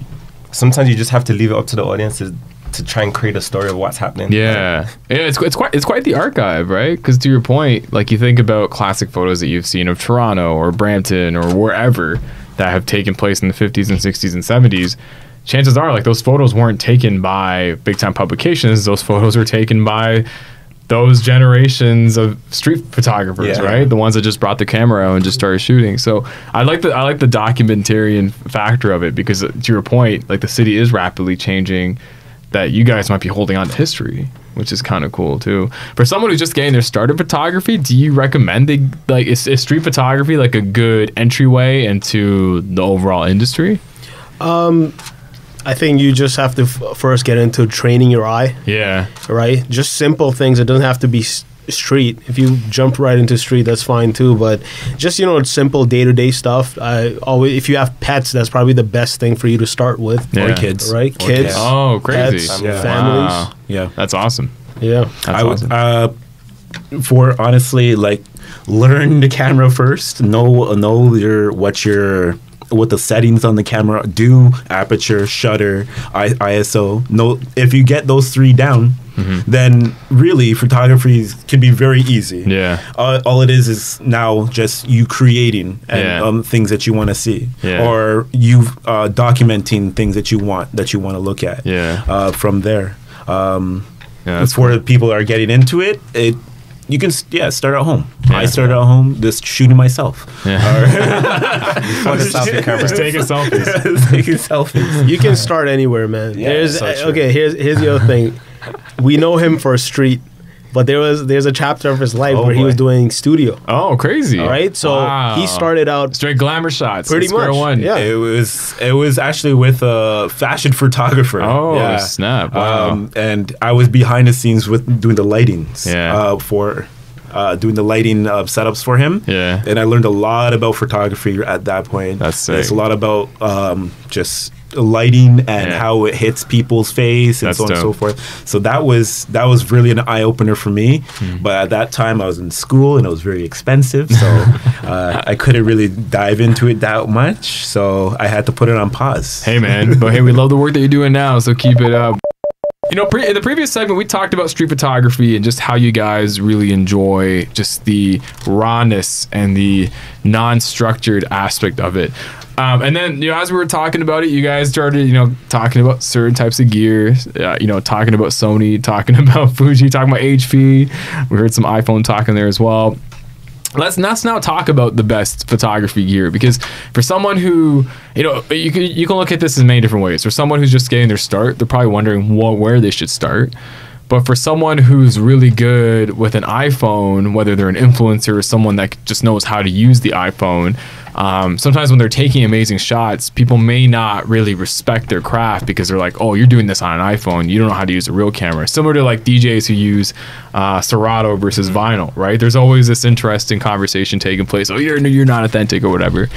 sometimes you just have to leave it up to the audience to, to try and create a story of what's happening. Yeah, yeah, it's it's quite it's quite the archive, right? Because to your point, like you think about classic photos that you've seen of Toronto or Brampton or wherever that have taken place in the 50s and 60s and 70s. Chances are, like those photos weren't taken by big time publications. Those photos were taken by those generations of street photographers, Yeah. right? The ones that just brought the camera out and just started shooting. So I like the I like the documentarian factor of it because to your point, like the city is rapidly changing. That you guys might be holding on to history, which is kind of cool too. For someone who's just getting their start in photography, do you recommend they, like is, is street photography like a good entryway into the overall industry? Um, I think you just have to f- first get into training your eye, Yeah, right? Just simple things. It doesn't have to be s- street. If you jump right into street, that's fine too. But just you know, simple day to day stuff. I always, if you have pets, that's probably the best thing for you to start with. Yeah. Or kids. Right, Or kids. Oh, crazy! Pets, Yeah. families. Wow. Yeah. That's awesome. Yeah. That's I would, awesome. uh, for honestly, like learn the camera first. Know know your what you're what the settings on the camera do, aperture, shutter, I, ISO. No, if you get those three down, then really photography can be very easy. Yeah. Uh, all it is is now just you creating and Yeah. um, things that you want to see, Yeah. or you uh, documenting things that you want that you want to look at. Yeah. Uh, from there, um, Yeah, that's before people are getting into it, it you can yeah start at home. Yeah. I started at home just shooting myself, For the selfie camera. Just taking selfies. taking selfies. You can start anywhere, man. Yeah, there's so eh, okay. Here's here's the other thing. We know him for street, but there was there's a chapter of his life Oh, where he was doing studio. Oh, crazy. Right, so Wow. he started out straight glamour shots. Pretty much, one. yeah. It was it was actually with a fashion photographer. Oh, snap. Wow. Um, and I was behind the scenes with doing the lightings. Yeah. Uh, for uh, doing the lighting uh, setups for him. Yeah. And I learned a lot about photography at that point. That's sick. It's a lot about um, just lighting and Yeah. how it hits people's face and That's so on and so forth. So that was that was really an eye opener for me. Hmm. But at that time, I was in school and it was very expensive, so uh, I couldn't really dive into it that much. So I had to put it on pause. Hey man, but hey, we love the work that you're doing now, so keep it up. You know, pre- in the previous segment, we talked about street photography and just how you guys really enjoy just the rawness and the non-structured aspect of it. Um, and then, you know, as we were talking about it, you guys started, you know, talking about certain types of gear. Uh, you know, talking about Sony, talking about Fuji, talking about HP. We heard some iPhone talk in there as well let's let's now talk about the best photography gear because for someone who you know you can you can look at this in many different ways. For someone who's just getting their start they're probably wondering what where they should start. But for someone who's really good with an iphone whether they're an influencer or someone that just knows how to use the iphone um, sometimes when they're taking amazing shots people may not really respect their craft because they're like oh you're doing this on an iphone. You don't know how to use a real camera. Similar to like djs who use uh, serato versus vinyl right? There's always this interesting conversation taking place oh you're, you're not authentic or whatever.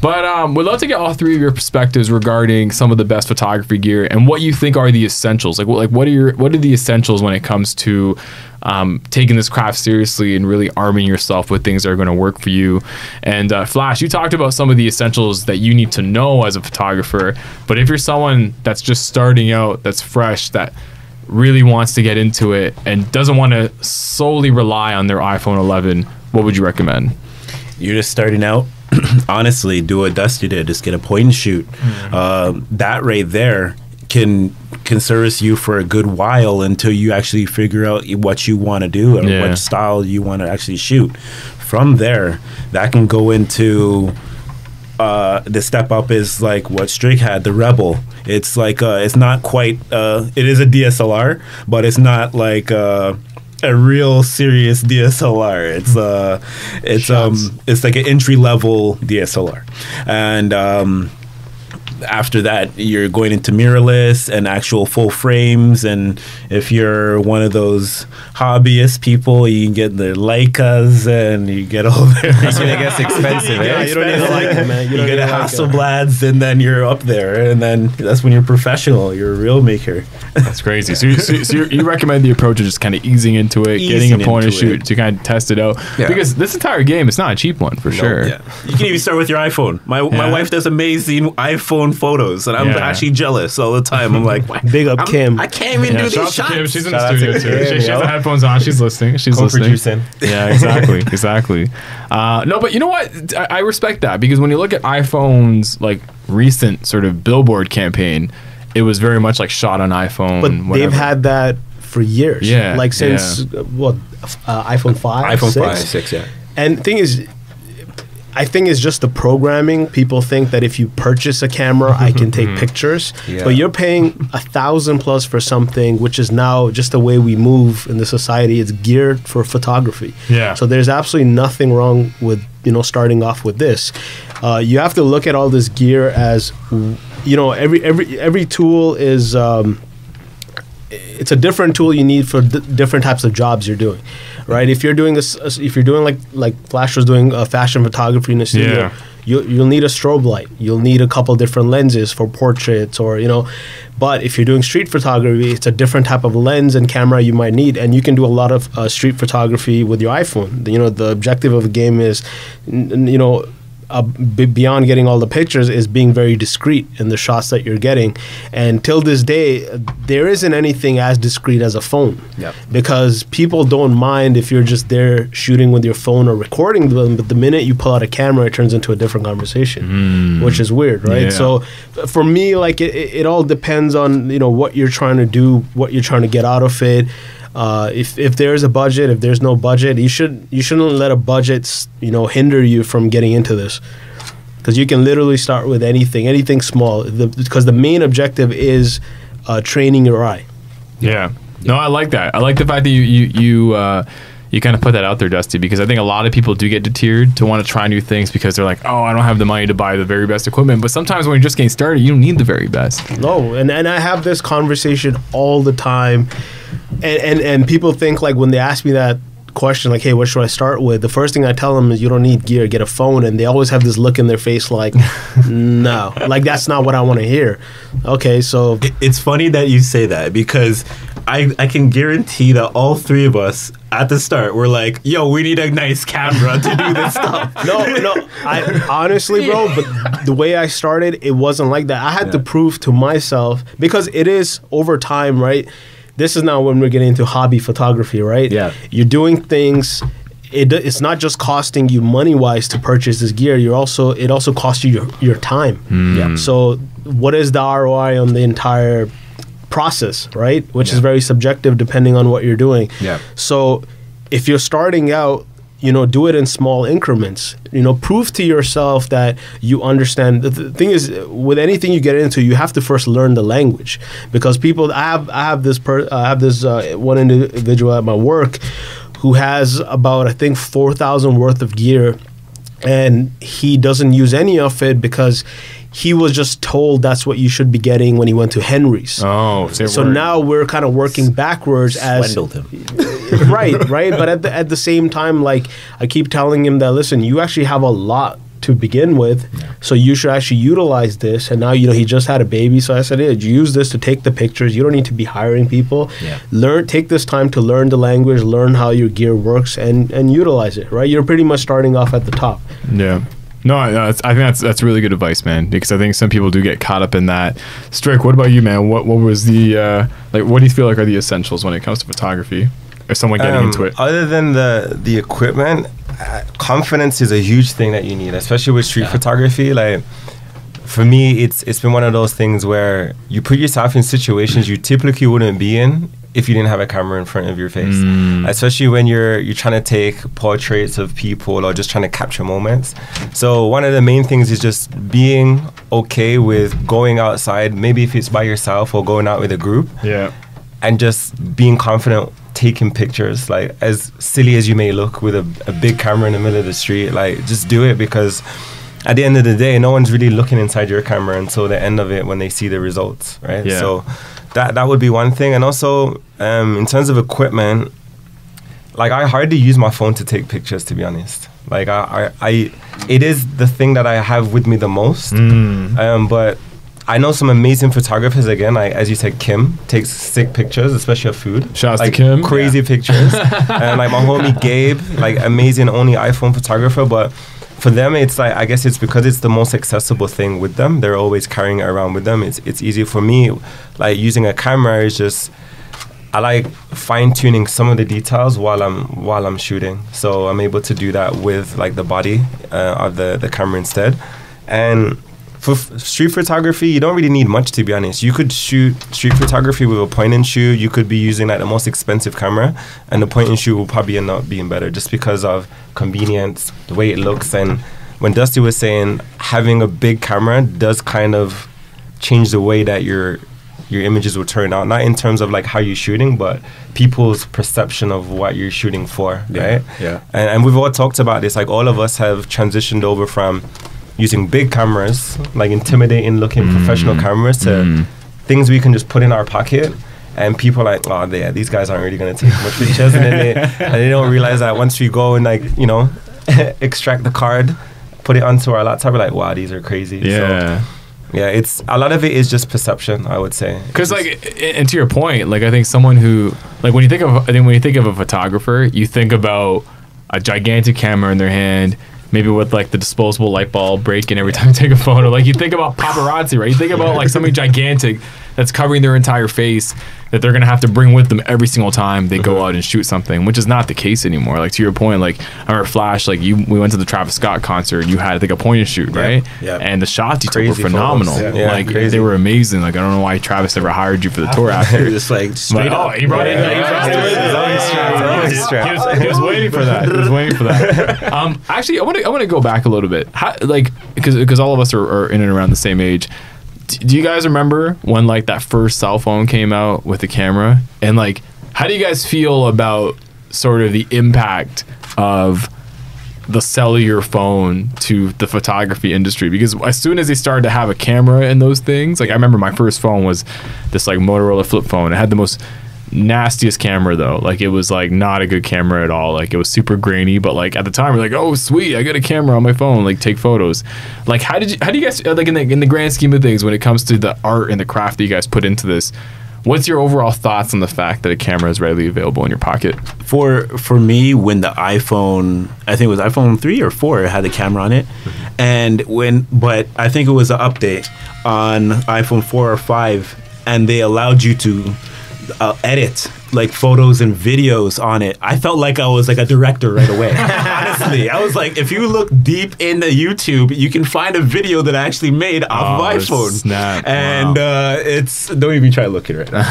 But um, we'd love to get all three of your perspectives regarding some of the best photography gear and what you think are the essentials. Like what, like what are your what are the essentials when it comes to um, taking this craft seriously and really arming yourself with things that are going to work for you. And uh, Flash, you talked about some of the essentials that you need to know as a photographer. But if you're someone that's just starting out, that's fresh, that really wants to get into it and doesn't want to solely rely on their iPhone 11, what would you recommend? you're just starting out, honestly, do what Dusty did. Just get a point and shoot. Um, that right there can can service you for a good while until you actually figure out what you want to do and Yeah. what style you want to actually shoot. From there, that can go into uh, the step up is like what Stric had, the Rebel. It's like uh, it's not quite. Uh, it is a DSLR, but it's not like uh, a real serious DSLR. It's uh, it's um, it's like an entry level DSLR, and um, after that you're going into mirrorless and actual full frames and if you're one of those hobbyist people you can get the Leicas and you get all their That's when it gets expensive, Yeah, eh? you don't need a Leica, man. You you, get a a Hasselblads and then you're up there and then that's when you're professional you're a real maker That's crazy. So, you, so, so you you recommend the approach of just kind of easing into it, getting a point and into shoot it. to kind of test it out. Yeah. Because this entire game, is not a cheap one for sure. Yeah. You can even start with your iPhone. My Yeah. my wife does amazing iPhone photos, and I'm Yeah. actually jealous all the time. I'm like, Big up I'm- Kim. I can't even Yeah, do shout these to Kim. shots. She's in the Shout out studio to too. Kim, She, she has the headphones on. She's listening. She's listening. Co-producing. Yeah, exactly, exactly. Uh, no, but you know what? I, I respect that because when you look at iPhone's like recent sort of billboard campaign, it was very much like shot on iPhone. but whatever. they've had that for years. Yeah, like since uh, what uh, iPhone five, iPhone six? five, six, yeah. And thing is, I think it's just the programming. People think that if you purchase a camera, I can take pictures. Yeah. But you're paying a thousand plus for something, which is now just the way we move in the society. It's geared for photography. Yeah. So there's absolutely nothing wrong with you know starting off with this. Uh, you have to look at all this gear as you know every every every tool is. Um, it's a different tool you need for d- different types of jobs you're doing, right? If you're doing this, if you're doing like like Flash was doing uh, fashion photography in the studio, Yeah. you, you'll need a strobe light. You'll need a couple different lenses for portraits, or you know. But if you're doing street photography, it's a different type of lens and camera you might need, and you can do a lot of uh, street photography with your iPhone. You know, the objective of the game is, you know. Uh, b- beyond getting all the pictures is being very discreet in the shots that you're getting. And till this day, there isn't anything as discreet as a phone. Yep. Because people don't mind if you're just there shooting with your phone or recording them, but the minute you pull out a camera, it turns into a different conversation, which is weird, right? Yeah. So for me, like it it all depends on you know what you're trying to do, what you're trying to get out of it. Uh, if if there's a budget, if there's no budget, you should you shouldn't let a budget you know hinder you from getting into this, because you can literally start with anything, anything small. Because the, main objective is uh, training your eye. Yeah. No, I like that. I like the fact that you you you uh, you kind of put that out there, Dusty, because I think a lot of people do get deterred to want to try new things because they're like, oh, I don't have the money to buy the very best equipment. But sometimes when you're just getting started, you don't need the very best. No, and, and I have this conversation all the time, and, and and people think like when they ask me that question, like, hey, what should I start with? The first thing I tell them is you don't need gear, get a phone, and they always have this look in their face like, no, like that's not what I want to hear. Okay, so It's funny that you say that because I, I can guarantee that all three of us at the start were like, yo, we need a nice camera to do this stuff. no, no. I honestly, bro, but the way I started, it wasn't like that. I had to prove to myself because it is over time, right? This is now when we're getting into hobby photography, right? Yeah. You're doing things. It, it's not just costing you money wise to purchase this gear. You're also it also costs you your, your time. Mm. Yeah. So what is the ROI on the entire process, right? Which is very subjective depending on what you're doing. Yeah. So if you're starting out, you know, do it in small increments. You know, prove to yourself that you understand. The, the thing is, with anything you get into, you have to first learn the language because people. I have I have this per, I have this uh, one individual at my work who has about I think four thousand worth of gear and he doesn't use any of it because he was just told that's what you should be getting when he went to Henry's. Oh, so, so now we're kind of working backwards as Swindled him. right, right. But at the at the same time, like I keep telling him that listen, you actually have a lot to begin with, so you should actually utilize this. And now you know he just had a baby, so I said, yeah, use this to take the pictures. You don't need to be hiring people. Yeah. Learn, take this time to learn the language, learn how your gear works, and and utilize it. Right, you're pretty much starting off at the top. Yeah. No, I, I think that's that's really good advice, man. Because I think some people do get caught up in that. Stric, what about you, man? What what was the uh, like? What do you feel like are the essentials when it comes to photography, or someone getting Um, into it? Other than the the equipment, uh, confidence is a huge thing that you need, especially with street photography. Like for me, it's it's been one of those things where you put yourself in situations you typically wouldn't be in if you didn't have a camera in front of your face. Especially when you're you're trying to take portraits of people or just trying to capture moments. So one of the main things is just being okay with going outside, maybe if it's by yourself or going out with a group yeah. and just being confident taking pictures like as silly as you may look with a, a big camera in the middle of the street like just do it because at the end of the day no one's really looking inside your camera until the end of it when they see the results right? Yeah. so that that would be one thing. And also um, in terms of equipment like I hardly use my phone to take pictures to be honest. Like I, I, I it is the thing that I have with me the most. Um, but I know some amazing photographers again like as you said Kim takes sick pictures especially of food Shouts to like Kim. crazy pictures and like my homie Gabe like amazing only iPhone photographer but for them it's like I guess it's because it's the most accessible thing with them they're always carrying it around with them it's it's easy for me like using a camera is just I like fine tuning some of the details while I'm while I'm shooting. So I'm able to do that with like the body uh, of the the camera instead. And for f- street photography, you don't really need much to be honest. You could shoot street photography with a point and shoot. You could be using like the most expensive camera, and the point and shoot will probably end up being better just because of convenience, the way it looks, and when Dusty was saying having a big camera does kind of change the way that your your images will turn out not in terms of like how you're shooting but people's perception of what you're shooting for Yeah, right yeah. and, and we've all talked about this like all of us have transitioned over from using big cameras like intimidating looking professional mm. cameras to mm. things we can just put in our pocket. And people are like oh yeah these guys aren't really going to take much pictures. And then they, and they don't realize that once we go and like you know extract the card put it onto our laptop we're like wow these are crazy. So, Yeah. yeah, it's a lot of it is just perception. I would say. Because like, and to your point, like I think someone who, like when you think of, I think when you think of a photographer, you think about a gigantic camera in their hand, maybe with like the disposable light bulb breaking every time you take a photo. Like you think about paparazzi, right? You think about like something gigantic that's covering their entire face that they're gonna have to bring with them every single time they go out and shoot something, which is not the case anymore. Like to your point, like I remember Flash, like you, we went to the Travis Scott concert, you had like a point and shoot, right? yeah. And the shots you Crazy took were phenomenal. yeah. Yeah, like crazy. they were amazing. Like I don't know why Travis never hired you for the tour after. just like But, straight oh, he brought. Yeah. he brought it. He's always strapped. He's always strapped. He was, he was waiting for that. He was waiting for that. Um, actually, I want to I want to go back a little bit. How, like because because all of us are, are in and around the same age. Do you guys remember when like that first cell phone came out with the camera? And like how do you guys feel about sort of the impact of the cellular phone to the photography industry? Because as soon as they started to have a camera in those things like i remember my first phone was this like motorola flip phone. It had the most nastiest camera though. Like it was like not a good camera at all. Like it was super grainy but like at the time we're like oh sweet i got a camera on my phone. Like take photos. Like how did you how do you guys uh, like in the, in the grand scheme of things when it comes to the art and the craft that you guys put into this what's your overall thoughts on the fact that a camera is readily available in your pocket? For for me when the iphone i think it was iphone 3 or 4 had the camera on it. And when but i think it was an update on iphone 4 or 5 and they allowed you to uh, edit like photos and videos on it i felt like i was like a director right away honestly i was like if you look deep in the youtube you can find a video that i actually made off Oh, of iphone snap. and Wow. uh, it's don't even try looking at it right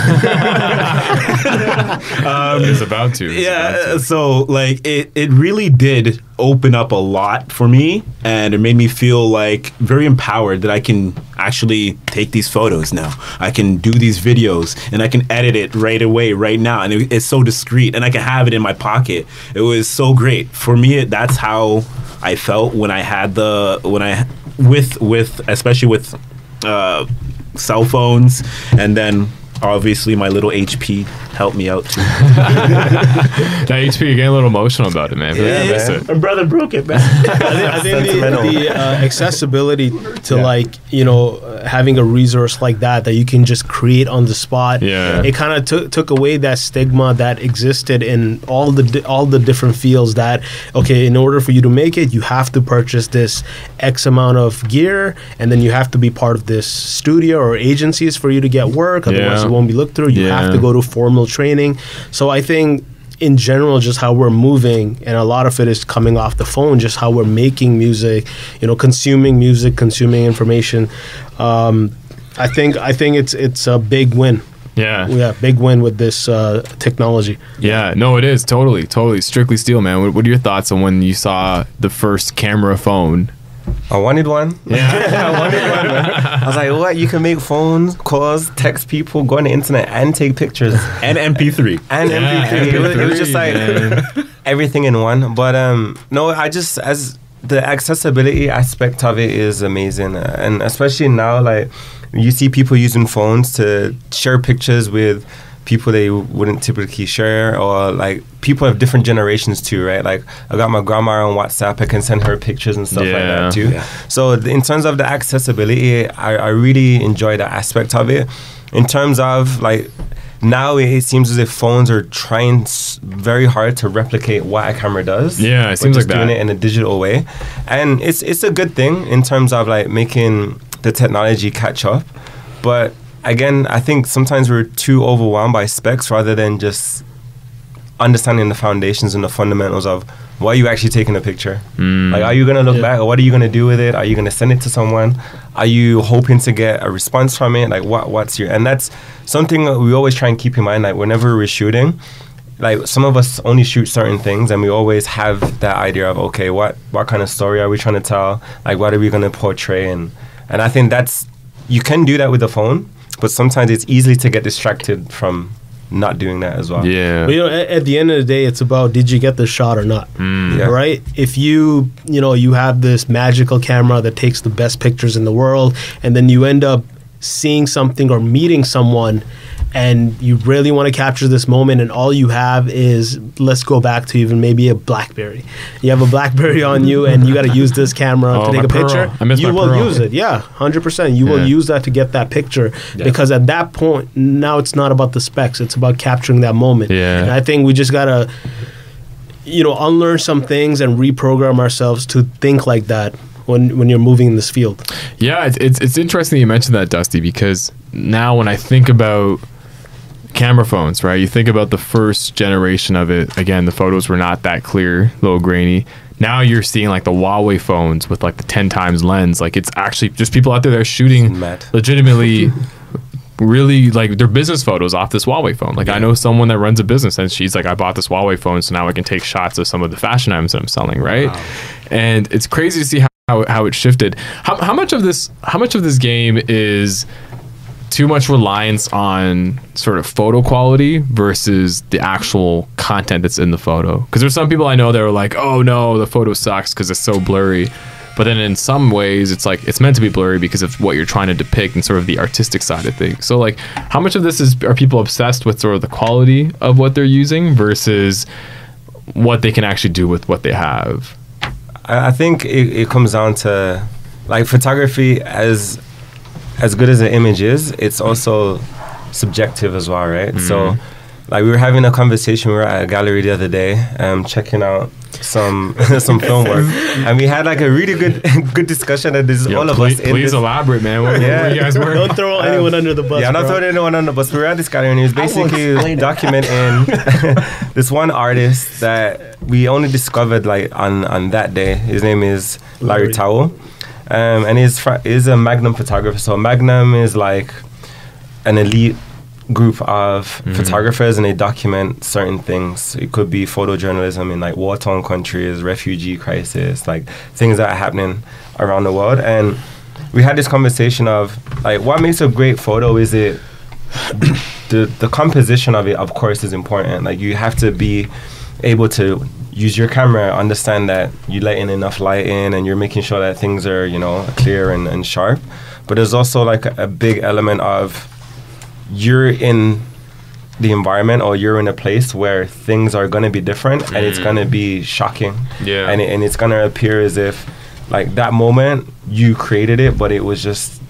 now it's about to It's about yeah to. so like it, it really did open up a lot for me and it made me feel like very empowered that i can actually take these photos now i can do these videos and i can edit it right away right now and it, it's so discreet and i can have it in my pocket. It was so great. For me that's how i felt when i had the when i with with especially with uh cell phones and then obviously my little hp helped me out too That HP, you're getting a little emotional about it, man. But I miss it. My brother broke it, man. I think, I think the, the uh, accessibility to like you know uh, having a resource like that that you can just create on the spot. Yeah. it kind of took took away that stigma that existed in all the di- all the different fields. That okay, in order for you to make it, you have to purchase this X amount of gear, and then you have to be part of this studio or agencies for you to get work. Otherwise, Yeah. Won't be looked through. You have to go to formal training. So I think in general just how we're moving and a lot of it is coming off the phone just how we're making music you know consuming music consuming information um, i think i think it's it's a big win Yeah. yeah big win with this uh, technology Yeah, no, it is totally, totally. Strictly Steele, man. What, what are your thoughts on when you saw the first camera phone? I wanted one. Yeah, I wanted one. man. I was like, what? You can make phones, calls, text people, go on the internet, and take pictures and MP3. and MP3. It was, it was just like everything in one. But um, no, I just as the accessibility aspect of it is amazing, and especially now, like you see people using phones to share pictures with people they wouldn't typically share, or like people of different generations too, right? Like I got my grandma on WhatsApp, I can send her pictures and stuff like that too. Yeah. So th- in terms of the accessibility, I, I really enjoy that aspect of it. In terms of like now it, it seems as if phones are trying s- very hard to replicate what a camera does. Yeah, it but seems just like doing that. it in a digital way, and it's it's a good thing in terms of like making the technology catch up. But again, I think sometimes we're too overwhelmed by specs rather than just understanding the foundations and the fundamentals of why are you actually taking a picture? Mm. Like, are you gonna look Yeah. back, or what are you gonna do with it? Are you gonna send it to someone? Are you hoping to get a response from it? Like, what what's your? And that's something that we always try and keep in mind. Like, whenever we're shooting, like some of us only shoot certain things, and we always have that idea of okay, what what kind of story are we trying to tell? Like, what are we gonna portray? And and I think that's you can do that with the phone, but sometimes it's easy to get distracted from not doing that as well. yeah. But you know, at, at the end of the day, it's about did you get the shot or not, mm. Yeah. right? If you you know you have this magical camera that takes the best pictures in the world, and then you end up seeing something or meeting someone, and you really want to capture this moment, and all you have is let's go back to even maybe a BlackBerry. You have a BlackBerry on you, and you got to use this camera Oh, to take a Pearl. picture. I miss you my will Pearl. use it, yeah, hundred percent. You will use that to get that picture Yeah. because at that point, now it's not about the specs; it's about capturing that moment. Yeah. And I think we just gotta you know, unlearn some things and reprogram ourselves to think like that when when you're moving in this field. Yeah, it's, it's it's interesting you mentioned that, Dusty, because now when I think about camera phones, right? You think about the first generation of it. Again, the photos were not that clear, a little grainy. Now you're seeing like the Huawei phones with like the ten times lens. Like it's actually just people out there that are shooting legitimately. Really like their business photos off this Huawei phone. Like I know someone that runs a business and she's like, I bought this Huawei phone, so now I can take shots of some of the fashion items that I'm selling, right? And it's crazy to see how how, how it shifted. How, how much of this how much of this game is too much reliance on sort of photo quality versus the actual content that's in the photo? Because there's some people I know that are like, oh no, the photo sucks because it's so blurry. But then in some ways, it's like it's meant to be blurry because of what you're trying to depict and sort of the artistic side of things. So like, how much of this is are people obsessed with sort of the quality of what they're using versus what they can actually do with what they have? I, think it, it comes down to like photography as as good as the image is, it's also subjective as well, right? So like we were having a conversation, we were at a gallery the other day, um, checking out some some film work, and we had like a really good good discussion. And this is Yo, all of please, us in please this. elaborate, man. Where, where Yeah. you guys were? Don't throw anyone under the bus. yeah, I'm not bro. throwing anyone under the bus. We were at this gallery, and he was basically explain it. documenting this one artist that we only discovered like on on that day. His name is Larry Larry. Towell, um, and he's he's a Magnum photographer. So Magnum is like an elite group of photographers and they document certain things. It could be photojournalism in like war torn countries, refugee crisis, like things that are happening around the world. And we had this conversation of like what makes a great photo is it the the composition of it of course is important. Like you have to be able to use your camera, understand that you let in enough light in and you're making sure that things are, you know, clear and, and sharp. But there's also like a, a big element of you're in the environment or you're in a place where things are going to be different and it's mm. going to be shocking. Yeah. And, it, and it's going to appear as if like that moment you created it, but it was just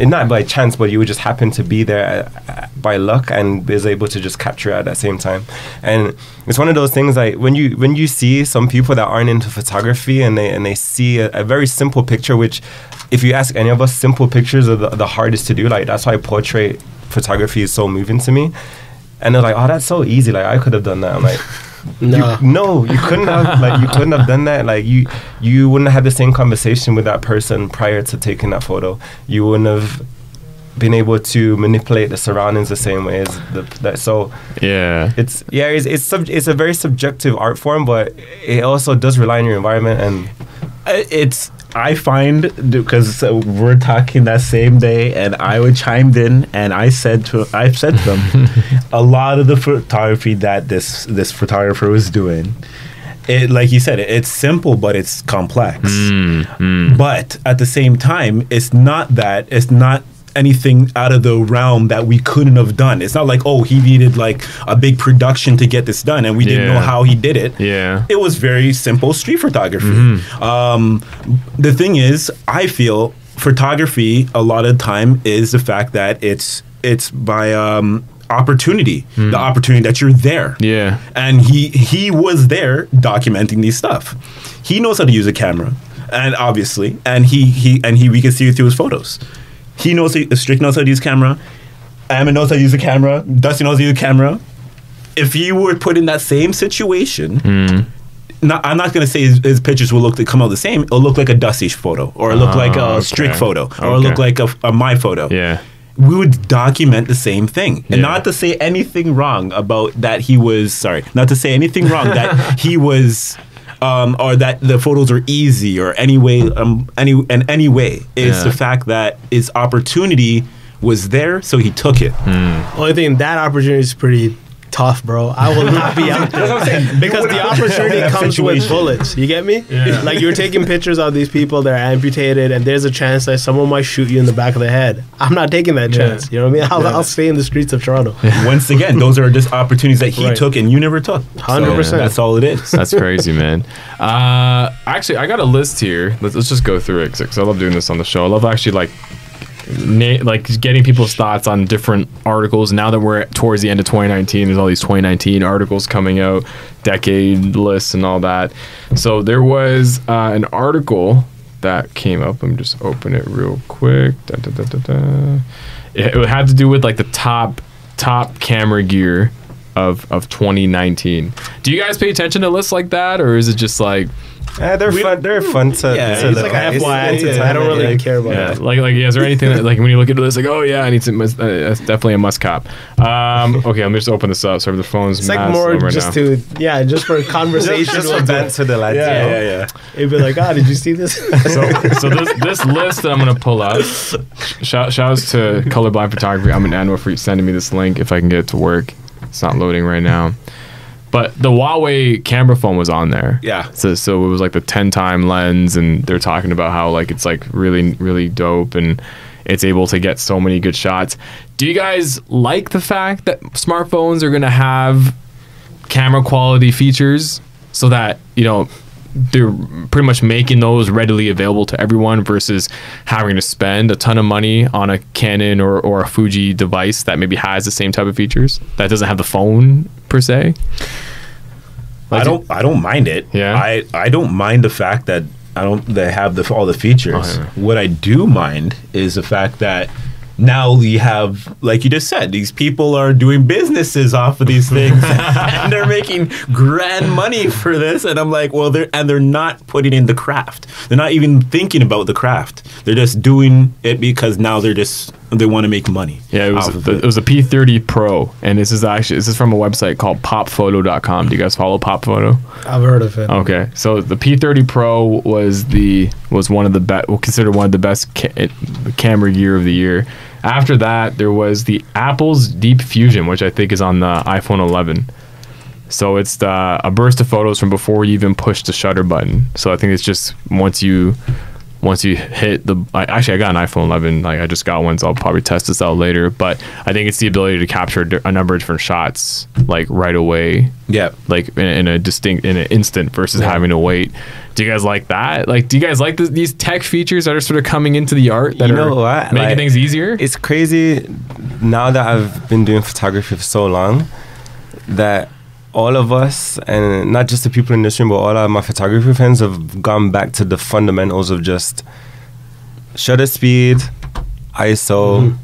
not by chance, but you would just happen to be there uh, by luck and was able to just capture it at that same time. And it's one of those things like when you when you see some people that aren't into photography and they and they see a, a very simple picture, which if you ask any of us, simple pictures are the, the hardest to do. Like that's why portrait photography is so moving to me. And they're like, oh, that's so easy. Like I could have done that. I'm like. Nah. You, no, you couldn't have like you couldn't have done that. Like you you wouldn't have had the same conversation with that person prior to taking that photo. You wouldn't have been able to manipulate the surroundings the same way as the that. So Yeah. it's yeah, it's it's, sub, it's a very subjective art form, but it also does rely on your environment and it's I find because we're talking that same day, and I would chimed in, and I said to I've said to them, a lot of the photography that this this photographer was doing, it like you said, it's simple but it's complex. Mm, mm. But at the same time, it's not that it's not anything out of the realm that we couldn't have done. It's not like oh he needed like a big production to get this done, and we didn't know how he did it Yeah. it was very simple street photography. Um, the thing is, I feel photography a lot of time is the fact that it's it's by um, opportunity, the opportunity that you're there. Yeah. And he he was there documenting these stuff. He knows how to use a camera, and obviously, and he he and he we can see it through his photos. He knows Stric knows how to use camera. Amma knows how to use a camera. Dusty knows how to use a camera. If you were put in that same situation, not, I'm not going to say his, his pictures will look to come out the same. It'll look like a Dusty photo, or it'll look like Ah, a Stric photo, or it'll Okay. look like a, a my photo. Yeah. We would document the same thing, and Yeah. not to say anything wrong about that he was. Sorry, not to say anything wrong that he was. Um, or that the photos are easy, or any way, um, any in any way, is Yeah. the fact that his opportunity was there, so he took it. Only thing that opportunity is pretty tough, bro. I will not be out there because the opportunity that comes with bullets. You get me? Yeah. Like you're taking pictures of these people that are amputated, and there's a chance that someone might shoot you in the back of the head. I'm not taking that chance. You know what I mean? I'll, I'll stay in the streets of Toronto. Once again, those are just opportunities that he Right. took and you never took. 100%. That's all it is. That's crazy, man. Uh, actually, I got a list here. Let's, let's just go through it because I love doing this on the show. I love actually like na- like getting people's thoughts on different articles. Now that we're towards the end of 2019, there's all these 2019 articles coming out, decade lists and all that. So there was uh, an article that came up. Let me just open it real quick. Da, da, da, it had to do with like the top top camera gear of of 2019. Do you guys pay attention to lists like that, or is it just like Eh, they're fun. They're fun to. Yeah, to it's look like at. FYI, I don't really like- care about yeah, that. like like yeah, is there anything that like when you look at it, it's like oh yeah, I need to. Uh, that's definitely a must cop. Um, okay, let me just open this up. So the phone's It's like more over just now. to yeah, just for conversation. Just, just with for the- banter, the lads. Yeah, you yeah, yeah. It'd be like, ah, did you see this? so, so this this list that I'm gonna pull up. Shout shouts to Colorblind Photography. I'm an Anwar for sending me this link if I can get it to work. It's not loading right now. But the Huawei camera phone was on there. Yeah. So so it was like the 10 time lens, and they're talking about how like it's like really really dope and it's able to get so many good shots. Do you guys like the fact that smartphones are gonna have camera quality features so that you know they're pretty much making those readily available to everyone versus having to spend a ton of money on a Canon or, or a Fuji device that maybe has the same type of features that doesn't have the phone per se. I don't. I don't mind it. Yeah? I I don't mind the fact that I don't. They have the all the features. Oh, yeah. What I do mind is the fact that now we have, like you just said, these people are doing businesses off of these things, and they're making grand money for this. And I'm like, well, they're and they're not putting in the craft. They're not even thinking about the craft. They're just doing it because now they're just they want to make money. Yeah, it was off of the, it was a P30 Pro, and this is actually this is from a website called PopPhoto.com. Do you guys follow PopPhoto? I've heard of it. Okay, so the P30 Pro was the was one of the best, well, considered one of the best ca- camera gear of the year. After that, there was the Apple's Deep Fusion, which I think is on the iPhone 11. So it's the, a burst of photos from before you even push the shutter button. So I think it's just once you once you hit the I, actually I got an iPhone 11 like I just got one so I'll probably test this out later but I think it's the ability to capture a number of different shots like right away Yeah. like in, in a distinct in an instant versus having to wait. Do you guys like that? Like, do you guys like th- these tech features that are sort of coming into the art that You are know what? making Like, things easier? It's crazy now that I've been doing photography for so long that all of us, and not just the people in this room, but all of my photography friends have gone back to the fundamentals of just shutter speed, ISO,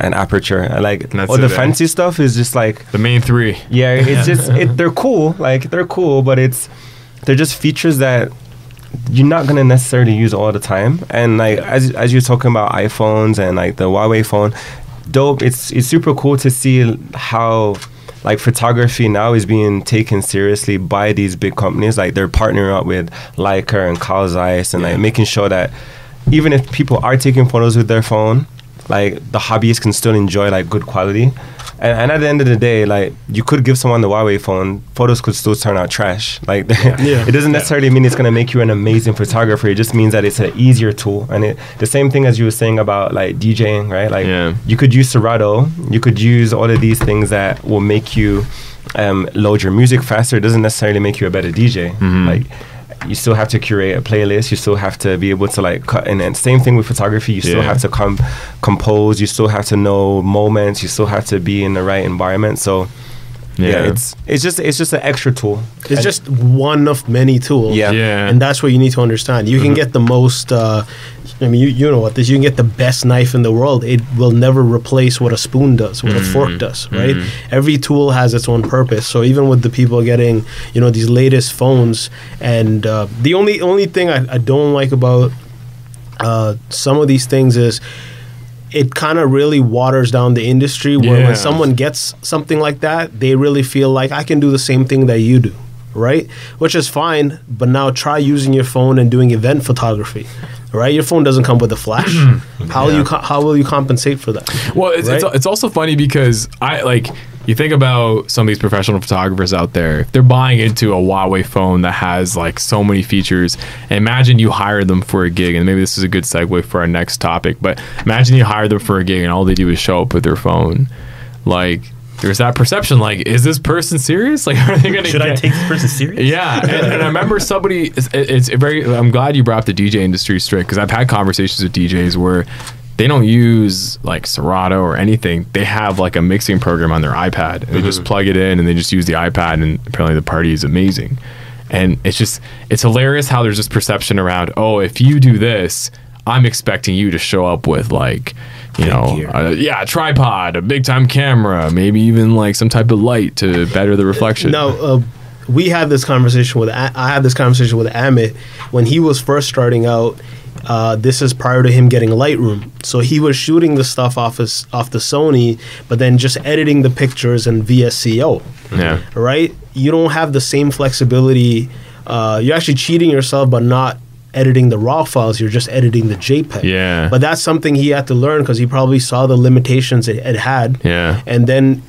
and aperture. And like That's all the eh? fancy stuff is just like the main three. yeah, it's just it, they're cool. Like they're cool, but it's they're just features that you're not gonna necessarily use all the time. And like as as you're talking about iPhones and like the Huawei phone, dope. It's it's super cool to see how like photography now is being taken seriously by these big companies. Like they're partnering up with Leica and Carl Zeiss and like making sure that even if people are taking photos with their phone, like the hobbyists can still enjoy like good quality. And, and at the end of the day, like you could give someone the Huawei phone, photos could still turn out trash. Like it doesn't necessarily mean it's gonna make you an amazing photographer. It just means that it's an easier tool. And it the same thing as you were saying about like DJing, right? Like Yeah. you could use Serato, you could use all of these things that will make you um, load your music faster. It doesn't necessarily make you a better DJ. Like you still have to curate a playlist. You still have to be able to like cut. And same thing with photography. You still Yeah. have to com- compose. You still have to know moments. You still have to be in the right environment. So yeah, Yeah. it's it's just it's just an extra tool. It's just one of many tools. Yeah. Yeah. And that's what you need to understand. You can get the most, uh, I mean, you, you know what this, you can get the best knife in the world. It will never replace what a spoon does, what a fork does, right? Every tool has its own purpose. So even with the people getting, you know, these latest phones, and uh, the only, only thing I, I don't like about uh, some of these things is it kind of really waters down the industry where Yeah. when someone gets something like that, they really feel like I can do the same thing that you do, right? Which is fine, but now try using your phone and doing event photography. Right, your phone doesn't come with a flash. Mm-hmm. How will you co- how will you compensate for that? Well, it's, it's, it's also funny because I like you think about some of these professional photographers out there. If they're buying into a Huawei phone that has like so many features, and imagine you hire them for a gig, and maybe this is a good segue for our next topic. But imagine you hire them for a gig, and all they do is show up with their phone. Like, there's that perception. Like, is this person serious? Like, are they gonna? Should I take this person serious? yeah, and, and I remember somebody. It's, it's very. I'm glad you brought up the DJ industry straight because I've had conversations with DJs where they don't use like Serato or anything. They have like a mixing program on their iPad. And They just plug it in and they just use the iPad, and apparently the party is amazing. And it's just it's hilarious how there's this perception around. Oh, if you do this, I'm expecting you to show up with like, you know, uh, yeah, a tripod, a big time camera, maybe even like some type of light to better the reflection. No, uh, we had this conversation with I had this conversation with Amit when he was first starting out. Uh, this is prior to him getting Lightroom, so he was shooting the stuff off his off the Sony, but then just editing the pictures in VSCO. Yeah. Right? You don't have the same flexibility. Uh, you're actually cheating yourself, but not editing the raw files. You're just editing the JPEG. Yeah. But that's something he had to learn because he probably saw the limitations it, it had. Yeah. And then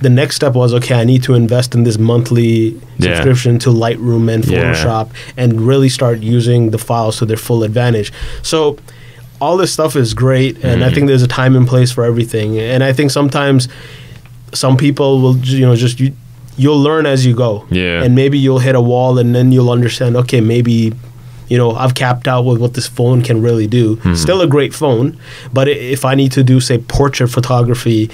the next step was okay, I need to invest in this monthly Yeah. subscription to Lightroom and Yeah. Photoshop and really start using the files to their full advantage. So all this stuff is great and Mm-hmm. I think there's a time and place for everything. And I think sometimes some people will you know just you, you'll learn as you go. Yeah. And maybe you'll hit a wall and then you'll understand okay, maybe you know, I've capped out with what this phone can really do. Hmm. Still a great phone, but if I need to do, say, portrait photography,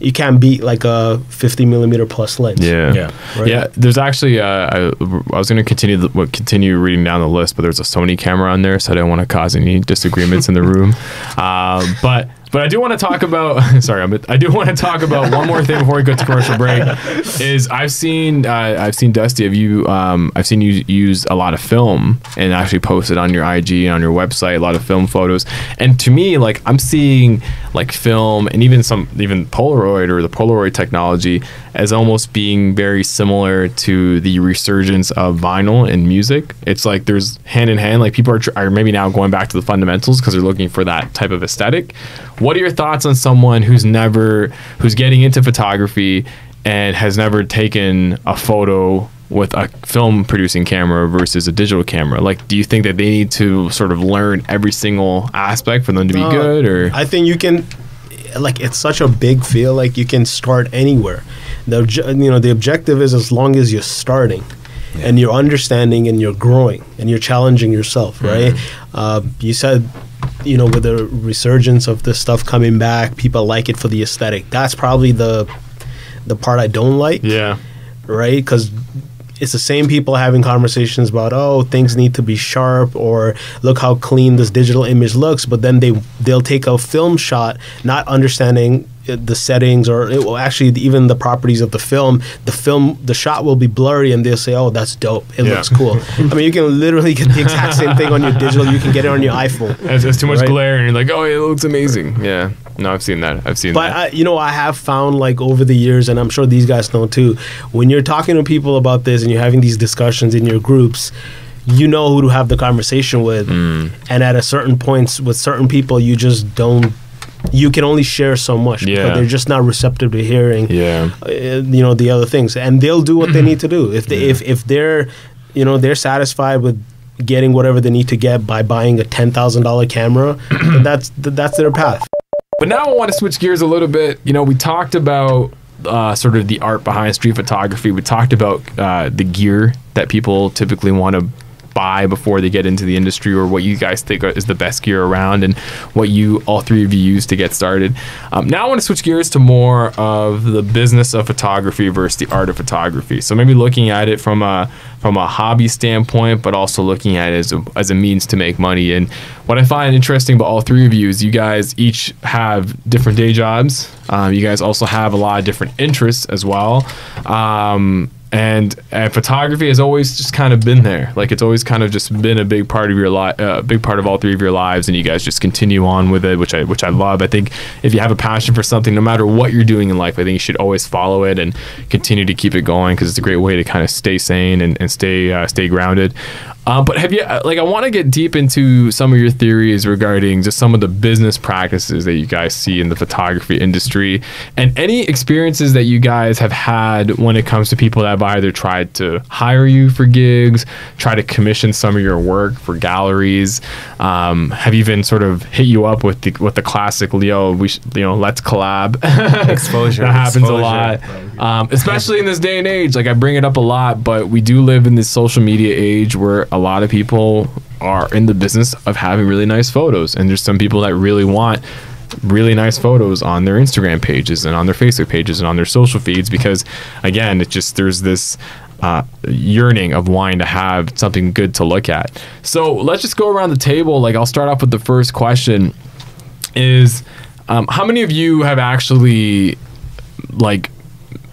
you can't beat like a 50 millimeter plus lens. Yeah, Yeah. Right. yeah. There's actually uh, I, I was going to continue the, continue reading down the list, but there's a Sony camera on there, so I don't want to cause any disagreements in the room. Uh, but but I do want to talk about. Sorry, I'm, I do want to talk about one more thing before we go to commercial break. Is I've seen uh, I've seen Dusty. Have you? Um, I've seen you use a lot of film and actually post it on your IG and on your website. A lot of film photos, and to me, like I'm seeing like film and even some even Polaroid or the Polaroid technology as almost being very similar to the resurgence of vinyl in music. It's like there's hand in hand. Like people are, tr- are maybe now going back to the fundamentals because they're looking for that type of aesthetic. What are your thoughts on someone who's never who's getting into photography and has never taken a photo with a film producing camera versus a digital camera? Like, do you think that they need to sort of learn every single aspect for them to be Uh, good, or I think you can, like, it's such a big field. Like, you can start anywhere. The you know the objective is as long as you're starting, and you're understanding and you're growing and you're challenging yourself, right? Uh, you said, you know, with the resurgence of this stuff coming back, people like it for the aesthetic. That's probably the the part I don't like yeah, right? Because it's the same people having conversations about oh things need to be sharp or look how clean this digital image looks, but then they they'll take a film shot not understanding uh, the settings or it will actually even the properties of the film the film the shot will be blurry and they'll say oh that's dope it Yeah. looks cool i mean you can literally get the exact same thing on your digital you can get it on your iphone there's too much Right. glare, and you're like, oh, it looks amazing. Yeah, no, I've seen that. I've seen But that. I, you know, I have found like over the years, and I'm sure these guys know too. When you're talking to people about this and you're having these discussions in your groups, you know who to have the conversation with. Mm. And at a certain points with certain people, you just don't. You can only share so much Yeah. they're just not receptive to hearing. yeah. uh, you know the other things, and they'll do what they need to do. If they if if they're you know they're satisfied with getting whatever they need to get by buying a ten thousand dollar camera, that's that's their path. But now I want to switch gears a little bit. You know, we talked about uh, sort of the art behind street photography. We talked about uh, the gear that people typically want to buy before they get into the industry, or what you guys think is the best gear around, and what you all three of you use to get started. Um, now I want to switch gears to more of the business of photography versus the art of photography. So maybe looking at it from a from a hobby standpoint, but also looking at it as a, as a means to make money. And what I find interesting about all three of you is you guys each have different day jobs. Um, you guys also have a lot of different interests as well. Um, and, and photography has always just kind of been there. Like it's always kind of just been a big part of your life, a uh, big part of all three of your lives, and you guys just continue on with it, which I which I love. I think if you have a passion for something, no matter what you're doing in life, I think you should always follow it and continue to keep it going because it's a great way to kind of stay sane and, and stay uh, stay grounded. Um, but have you uh, like I want to get deep into some of your theories regarding just some of the business practices that you guys see in the photography industry and any experiences that you guys have had when it comes to people that have either tried to hire you for gigs, try to commission some of your work for galleries, um, have even sort of hit you up with the with the classic Leo, we sh- you know let's collab Exposure, that happens exposure. a lot, um, especially in this day and age. Like I bring it up a lot, but we do live in this social media age where a lot of people are in the business of having really nice photos, and there's some people that really want really nice photos on their Instagram pages and on their Facebook pages and on their social feeds because again, it just there's this uh, yearning of wanting to have something good to look at. So let's just go around the table. Like I'll start off with the first question: Is um, how many of you have actually like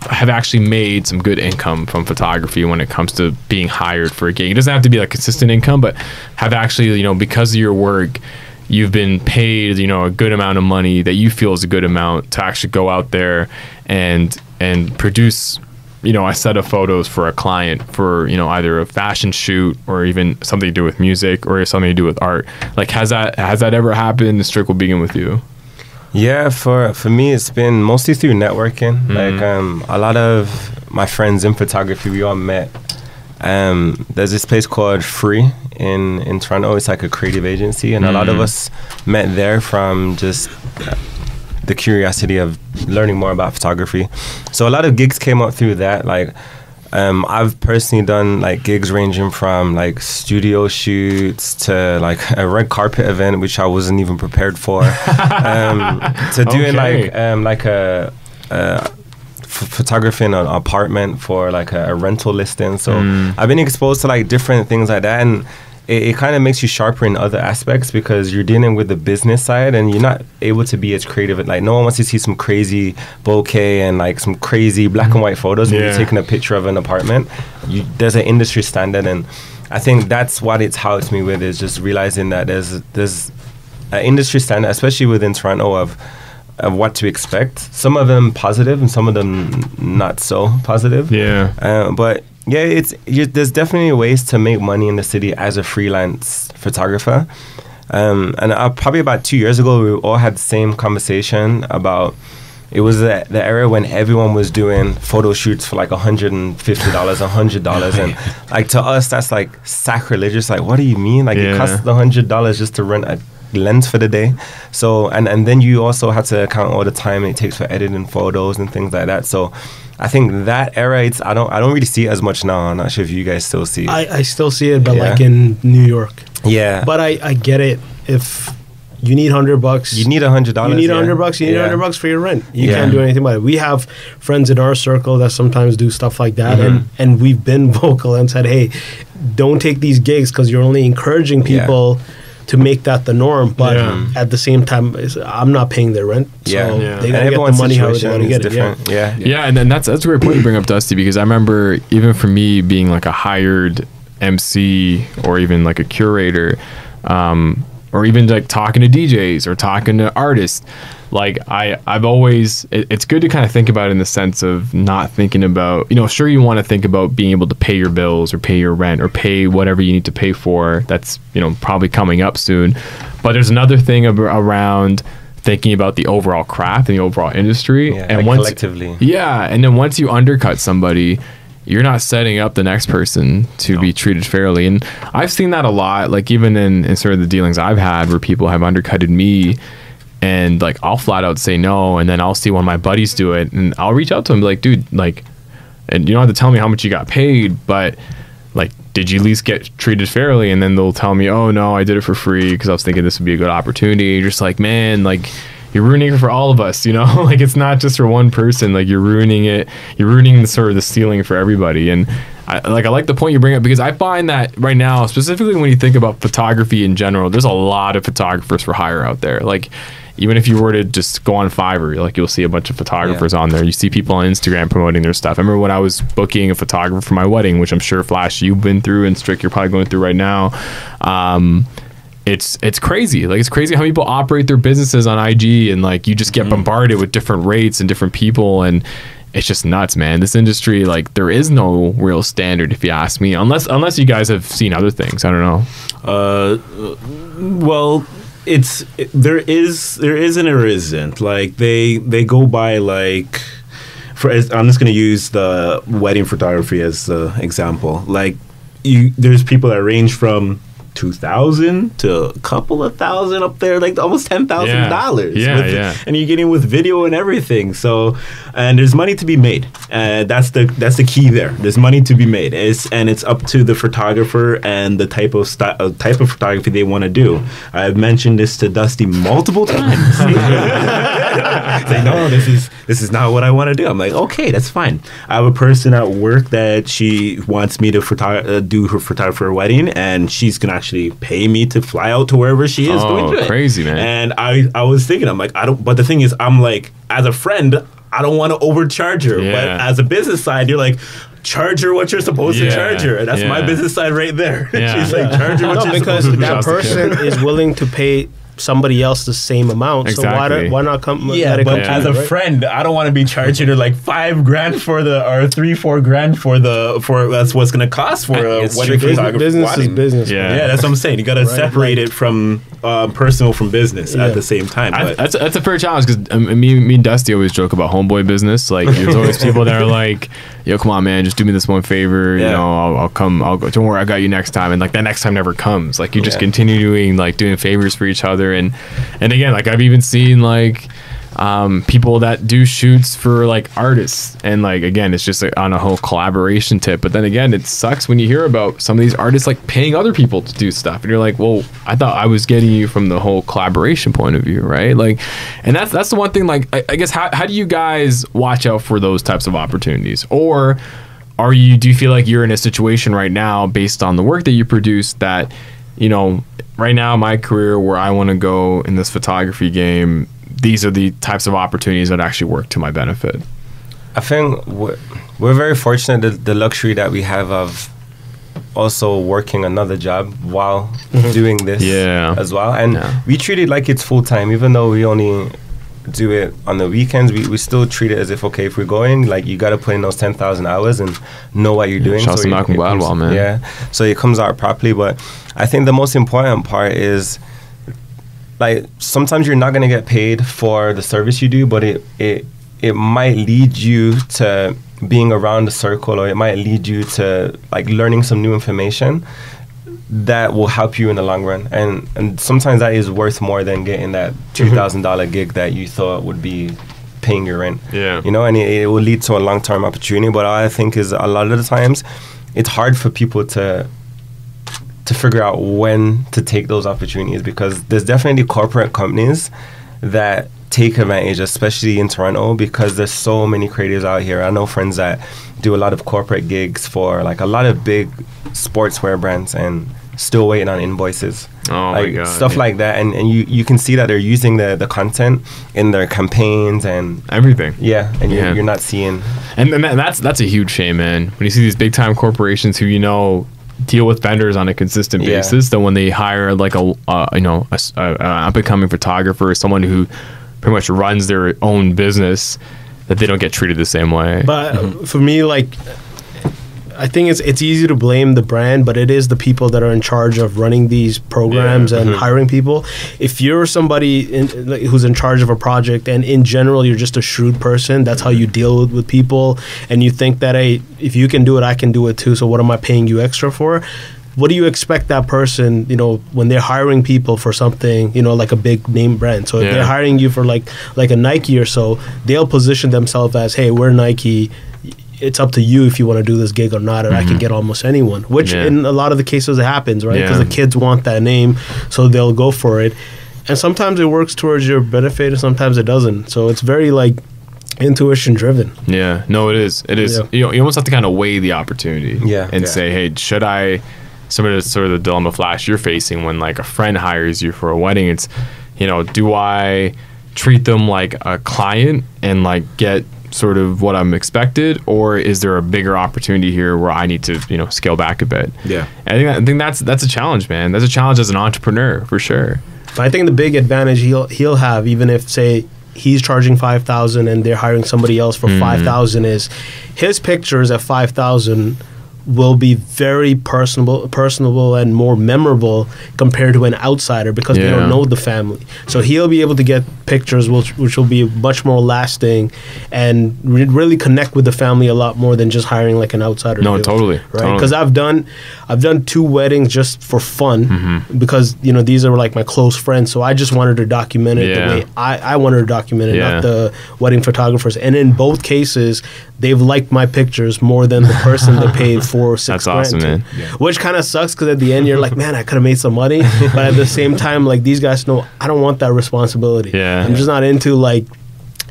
have actually made some good income from photography when it comes to being hired for a gig. It doesn't have to be like consistent income, but have actually, you know, because of your work, you've been paid, you know, a good amount of money that you feel is a good amount to actually go out there and and produce, you know, a set of photos for a client for, you know, either a fashion shoot or even something to do with music or something to do with art. Like has that has that ever happened? Stric will begin with you. Yeah, for for me, it's been mostly through networking. Mm-hmm. Like um, a lot of my friends in photography, we all met. Um, there's this place called Free in in Toronto. It's like a creative agency, and a lot of Mm-hmm. us met there from just the curiosity of learning more about photography. So a lot of gigs came up through that. Like um, I've personally done like gigs ranging from like studio shoots to like a red carpet event, which I wasn't even prepared for, um, to doing Okay. like um, like a. photography in an apartment for like a, a rental listing so i've been exposed to like different things like that and it, it kind of makes you sharper in other aspects because you're dealing with the business side and you're not able to be as creative like no one wants to see some crazy bokeh and like some crazy black and white photos when you're taking a picture of an apartment you, there's an industry standard and i think that's what it's helped me with is just realizing that there's there's an industry standard especially within toronto of of what to expect. Some of them positive and some of them not so positive. Yeah. Uh, but yeah, it's there's definitely ways to make money in the city as a freelance photographer. Um, and uh, probably about two years ago, we all had the same conversation about. It was the, the era when everyone was doing photo shoots for like $150, $100. and like to us, that's like sacrilegious. Like, what do you mean? Like, Yeah. it costs the $100 just to rent a lens for the day. So, and, and then you also have to account all the time it takes for editing photos and things like that. So, I think that era, it's I don't I don't really see it as much now. I'm not sure if you guys still see it. I, I still see it, but Yeah. like in New York. yeah, But I, I get it. If you need hundred bucks, you need a hundred dollars. you need a yeah. hundred bucks. You need a Yeah. hundred bucks for your rent. You Yeah. can't do anything about it. We have friends in our circle that sometimes do stuff like that, and Mm-hmm. and we've been vocal and said, hey, don't take these gigs because you're only encouraging people. To make that the norm, but Yeah. at the same time, I'm not paying their rent, so Yeah. Yeah. they gotta get the everyone's money how they situation gotta is get it. Yeah. Yeah. Yeah, and then that's that's a great point you bring up, Dusty, because I remember even for me being like a hired MC or even like a curator, um, or even like talking to DJs or talking to artists, like I I've always it, it's good to kind of think about it in the sense of not thinking about you know sure you want to think about being able to pay your bills or pay your rent or pay whatever you need to pay for that's you know probably coming up soon, but there's another thing ab- around thinking about the overall craft and the overall industry. Yeah, and like once collectively. yeah, and then once you undercut somebody, you're not setting up the next person to be treated fairly. And I've seen that a lot, like even in, in sort of the dealings I've had where people have undercutted me and like I'll flat out say no and then I'll see one of my buddies do it and I'll reach out to him like, dude, like and you don't have to tell me how much you got paid, but like did you at least get treated fairly? And then they'll tell me oh no i did it for free because i was thinking this would be a good opportunity. You're just like man like you're ruining it for all of us you know like it's not just for one person like you're ruining it you're ruining the sort of the ceiling for everybody and I, like I like the point you bring up because I find that right now, specifically when you think about photography in general, there's a lot of photographers for hire out there. Like even if you were to just go on Fiverr, like you'll see a bunch of photographers on there. You see people on Instagram promoting their stuff. I remember when I was booking a photographer for my wedding, which I'm sure Flash you've been through and Stric you're probably going through right now. Um, it's it's crazy. Like it's crazy how people operate their businesses on IG and like you just get bombarded with different rates and different people and it's just nuts, man. This industry, like, there is no real standard, if you ask me, unless unless you guys have seen other things. I don't know. Uh, well, it's it, there is there is and there isn't. Like they they go by like for I'm just gonna use the wedding photography as the example. Like you, there's people that range from two thousand to a couple of thousand up there, like almost ten thousand dollars. Yeah, yeah. And you're getting with video and everything. So, and there's money to be made. Uh, that's the that's the key there. There's money to be made. It's and it's up to the photographer and the type of sty- uh, type of photography they want to do. I've mentioned this to Dusty multiple times. Say, no, this is this is not what I want to do. I'm like, okay, that's fine. I have a person at work that she wants me to photo- uh, do her photographer wedding, and she's gonna actually pay me to fly out to wherever she is Oh, going it. crazy, man. And I I was thinking, I'm like, I don't. But the thing is, I'm like, as a friend, I don't want to overcharge her. Yeah. But as a business side, you're like. Charge her what you're supposed Yeah, to charge her. And that's my business side right there. Yeah. She's like, charge her what no, you're because supposed to that Shouts to person is willing to pay somebody else the same amount. So why, do, why not come? Yeah, let it but come to as you, a right? friend, I don't want to be charging her like five grand for the or three, four grand for the for that's what's gonna cost for a It's wedding tricky. photographer. business is business. Yeah. man. Yeah, that's what I'm saying. You got to separate it from uh, personal from business Yeah. at the same time. I, But that's that's a fair challenge because um, me, me and Dusty always joke about homeboy business. Like there's always people that are like, "Yo, come on, man, just do me this one favor. You know, I'll, I'll come. I'll go. Don't worry, I got you next time." And like that next time never comes. Like you just Yeah. continue doing like doing favors for each other. And and again, like I've even seen like um, people that do shoots for like artists. And like again it's just like, on a whole collaboration tip. But then again it sucks when you hear about some of these artists like paying other people to do stuff. And you're like well i thought i was getting you from the whole collaboration point of view right? Like and that's that's the one thing like i, I guess how, how do you guys watch out for those types of opportunities? Or are you do you feel like you're in a situation right now based on the work that you produce that you know right now in my career where i want to go in this photography game these are the types of opportunities that actually work to my benefit I think we're, we're very fortunate that the luxury that we have of also working another job while mm-hmm. doing this Yeah. as well. And Yeah. we treat it like it's full time, even though we only do it on the weekends. We, we still treat it as if, okay, if we're going, like you got to put in those 10,000 hours and know what you're doing. shouts to it- Malcolm comes- Gladwell, man. Yeah. So it comes out properly. But I think the most important part is like sometimes you're not gonna get paid for the service you do, but it it it might lead you to being around the circle, or it might lead you to like learning some new information that will help you in the long run. And and sometimes that is worth more than getting that mm-hmm. two thousand dollar gig that you thought would be paying your rent. Yeah. you know, and it, it will lead to a long term opportunity. But I think is a lot of the times, it's hard for people to to figure out when to take those opportunities because there's definitely corporate companies that take advantage, especially in Toronto, because there's so many creatives out here. I know friends that do a lot of corporate gigs for like a lot of big sportswear brands and still waiting on invoices. Oh my like God, stuff yeah. like that. And, and you, you can see that they're using the, the content in their campaigns and everything yeah, and Yeah. You're, you're not seeing and, and that's that's a huge shame man when you see these big time corporations who you know deal with vendors on a consistent Yeah. basis that when they hire like a uh, you know a, s- a- a up and coming photographer someone who pretty much runs their own business that they don't get treated the same way But uh, for me, like, I think it's it's easy to blame the brand, but it is the people that are in charge of running these programs and mm-hmm. hiring people. If you're somebody in, like, who's in charge of a project, and in general you're just a shrewd person, that's how you mm-hmm. deal with, with people, and you think that hey, if you can do it, I can do it too. So what am I paying you extra for? What do you expect that person, you know, when they're hiring people for something, you know, like a big name brand? So if Yeah. they're hiring you for like like a Nike or so, they'll position themselves as, "Hey, we're Nike. It's up to you if you want to do this gig or not, and I can get almost anyone." Which Mm-hmm. Yeah. in a lot of the cases it happens, right? Because Yeah. the kids want that name, so they'll go for it. And sometimes it works towards your benefit, and sometimes it doesn't. So it's very like intuition driven. Yeah, no, it is. It is. Yeah. You, know, you almost have to kind of weigh the opportunity. Yeah. And Yeah. say, hey, should I? Some of the sort of the dilemma flash you're facing when like a friend hires you for a wedding. It's, you know, do I treat them like a client and like get sort of what I'm expected, or is there a bigger opportunity here where I need to, you know, scale back a bit? Yeah. I think I think that's that's a challenge, man. That's a challenge as an entrepreneur for sure. But I think the big advantage he'll he'll have, even if say he's charging five thousand and they're hiring somebody else for Mm-hmm. five thousand, is his pictures at five thousand will be very personable, personable and more memorable compared to an outsider because they don't know the family. So he'll be able to get pictures which which will be much more lasting and re- really connect with the family a lot more than just hiring like an outsider. No, do totally, right? totally. Because I've done I've done two weddings just for fun Mm-hmm. because you know these are like my close friends. So I just wanted to document it Yeah. the way I, I wanted to document it, Yeah. not the wedding photographers. And in both cases, they've liked my pictures more than the person they paid for six That's grand awesome, to. man. Which kind of sucks because at the end you're like, man, I could have made some money, but at the same time, like these guys know I don't want that responsibility. Yeah. I'm just not into like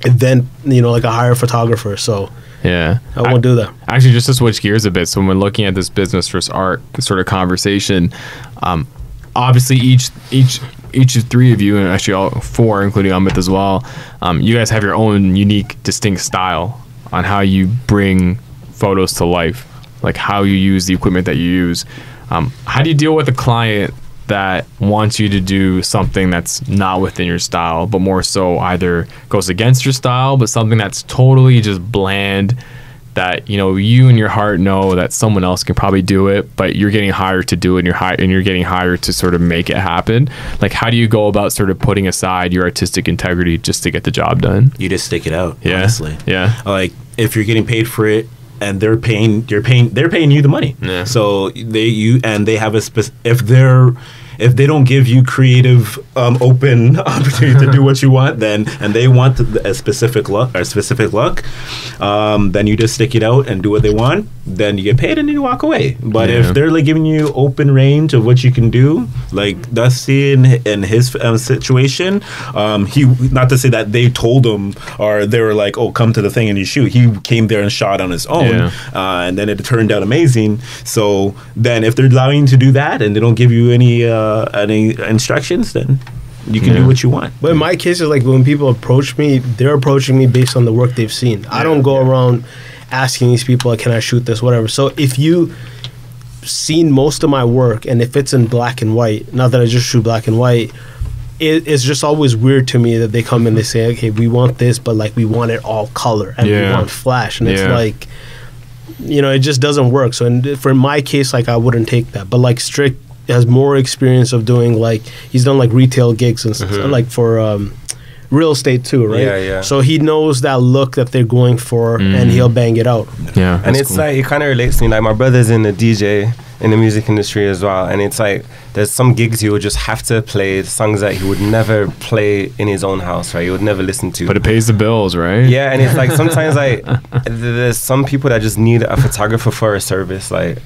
event, you know, like a hire photographer. So Yeah. I won't do that. Actually, just to switch gears a bit, so when we're looking at this business versus art sort of conversation, um, obviously each each each of three of you, and actually all four, including Amit as well, um, you guys have your own unique, distinct style on how you bring photos to life, like how you use the equipment that you use. Um, how do you deal with a client that wants you to do something that's not within your style, but more so either goes against your style, but something that's totally just bland that you know you and your heart know that someone else can probably do it, but you're getting hired to do it, and you're hi- and you're getting hired to sort of make it happen. Like, how do you go about sort of putting aside your artistic integrity just to get the job done? You just stick it out. Yeah, Honestly. yeah, like if you're getting paid for it and they're paying you're paying they're paying you the money Yeah. so they you and they have a spec if they're if they don't give you creative um, open opportunity to do what you want then and they want a specific look or specific look um, then you just stick it out and do what they want then you get paid and you walk away but Yeah. if they're like giving you open range of what you can do like Dusty in, in his um, situation um, he not to say that they told him or they were like oh come to the thing and you shoot he came there and shot on his own Yeah. uh, and then it turned out amazing so then if they're allowing you to do that and they don't give you any uh, Uh, any instructions then you can Yeah. do what you want But in my case, it's like when people approach me, they're approaching me based on the work they've seen. I don't go around asking these people, like, "Can I shoot this?" Whatever. So if you seen most of my work and if it's in black and white, not that I just shoot black and white, it, it's just always weird to me that they come and they say, "Okay, we want this, but like we want it all color and we want flash," and it's like. You know, it just doesn't work. So, in, for my case, like I wouldn't take that. But like Stric has more experience of doing like he's done like retail gigs and stuff, like for um, real estate too, right? Yeah, yeah. So he knows that look that they're going for, and he'll bang it out. yeah. and it's cool. like it kind of relates to me. Like my brother's in the DJ in the music industry as well, and it's like there's some gigs he would just have to play songs that he would never play in his own house, right? He would never listen to. but it pays the bills, right? yeah, and it's like sometimes like there's some people that just need a photographer for a service, like.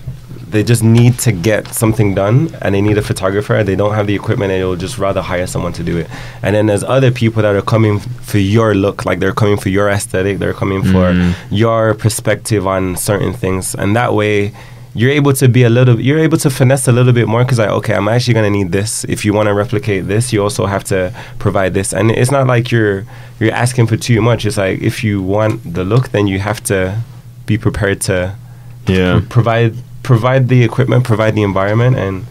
They just need to get something done and they need a photographer. They don't have the equipment and they'll just rather hire someone to do it. And then there's other people that are coming for your look, like they're coming for your aesthetic, they're coming for mm. your perspective on certain things. And that way, you're able to be a little, you're able to finesse a little bit more because, like, okay, I'm actually going to need this. If you want to replicate this, you also have to provide this. And it's not like you're you're asking for too much. It's like if you want the look, then you have to be prepared to yeah. provide provide the equipment, provide the environment, and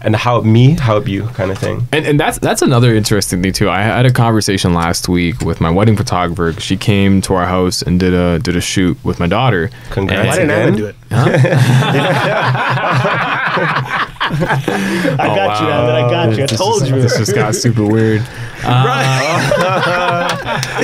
and help me help you kind of thing. And, and that's that's another interesting thing too. I had a conversation last week with my wedding photographer. She came to our house and did a did a shoot with my daughter. Congrats Why didn't Evan again. do it? Oh, I got you, Evan. I got you. I This told just- you. This just got super weird. Uh,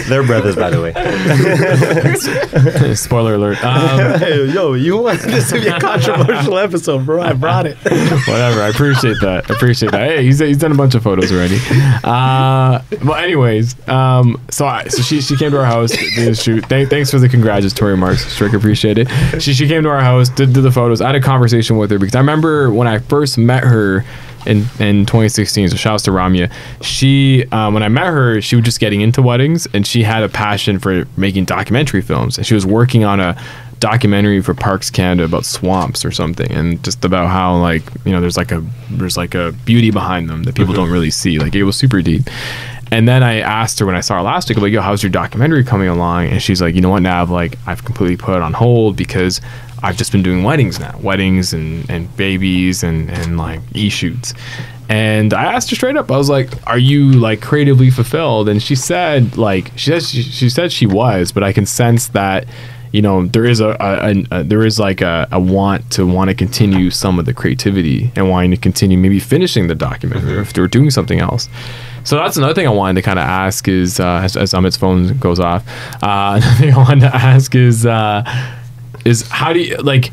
They're brothers, by the way. Spoiler alert. Um, Hey, yo, you wanted this to be a controversial episode, bro. I brought it. whatever. I appreciate that. I appreciate that. Hey, he's, he's done a bunch of photos already. Uh, well, anyways, um, so I, so she she came to our house, did a shoot. Thank, thanks for the congratulatory remarks, Stric. Appreciate it. She she came to our house, did, did the photos. I had a conversation with her because I remember when I first met her. In, in 2016, so shouts to Ramya. She, um, when I met her, she was just getting into weddings, and she had a passion for making documentary films. And she was working on a documentary for Parks Canada about swamps or something, and just about how like you know there's like a there's like a beauty behind them that people don't really see. Like it was super deep. And then I asked her when I saw her last week, I'm like, yo, how's your documentary coming along? And she's like, you know what, Nav, like I've completely put it on hold because I've just been doing weddings now, weddings and, and babies and, and like e-shoots. And I asked her straight up, I was like, are you like creatively fulfilled? And she said like, she said she, she said she was, but I can sense that you know there is a, a, a, a there is like a, a want to want to continue some of the creativity and wanting to continue maybe finishing the documentary or if they're doing something else. So that's another thing I wanted to kind of ask is uh, as, as Amit's phone goes off. Uh, another thing I wanted to ask is uh, is how do you like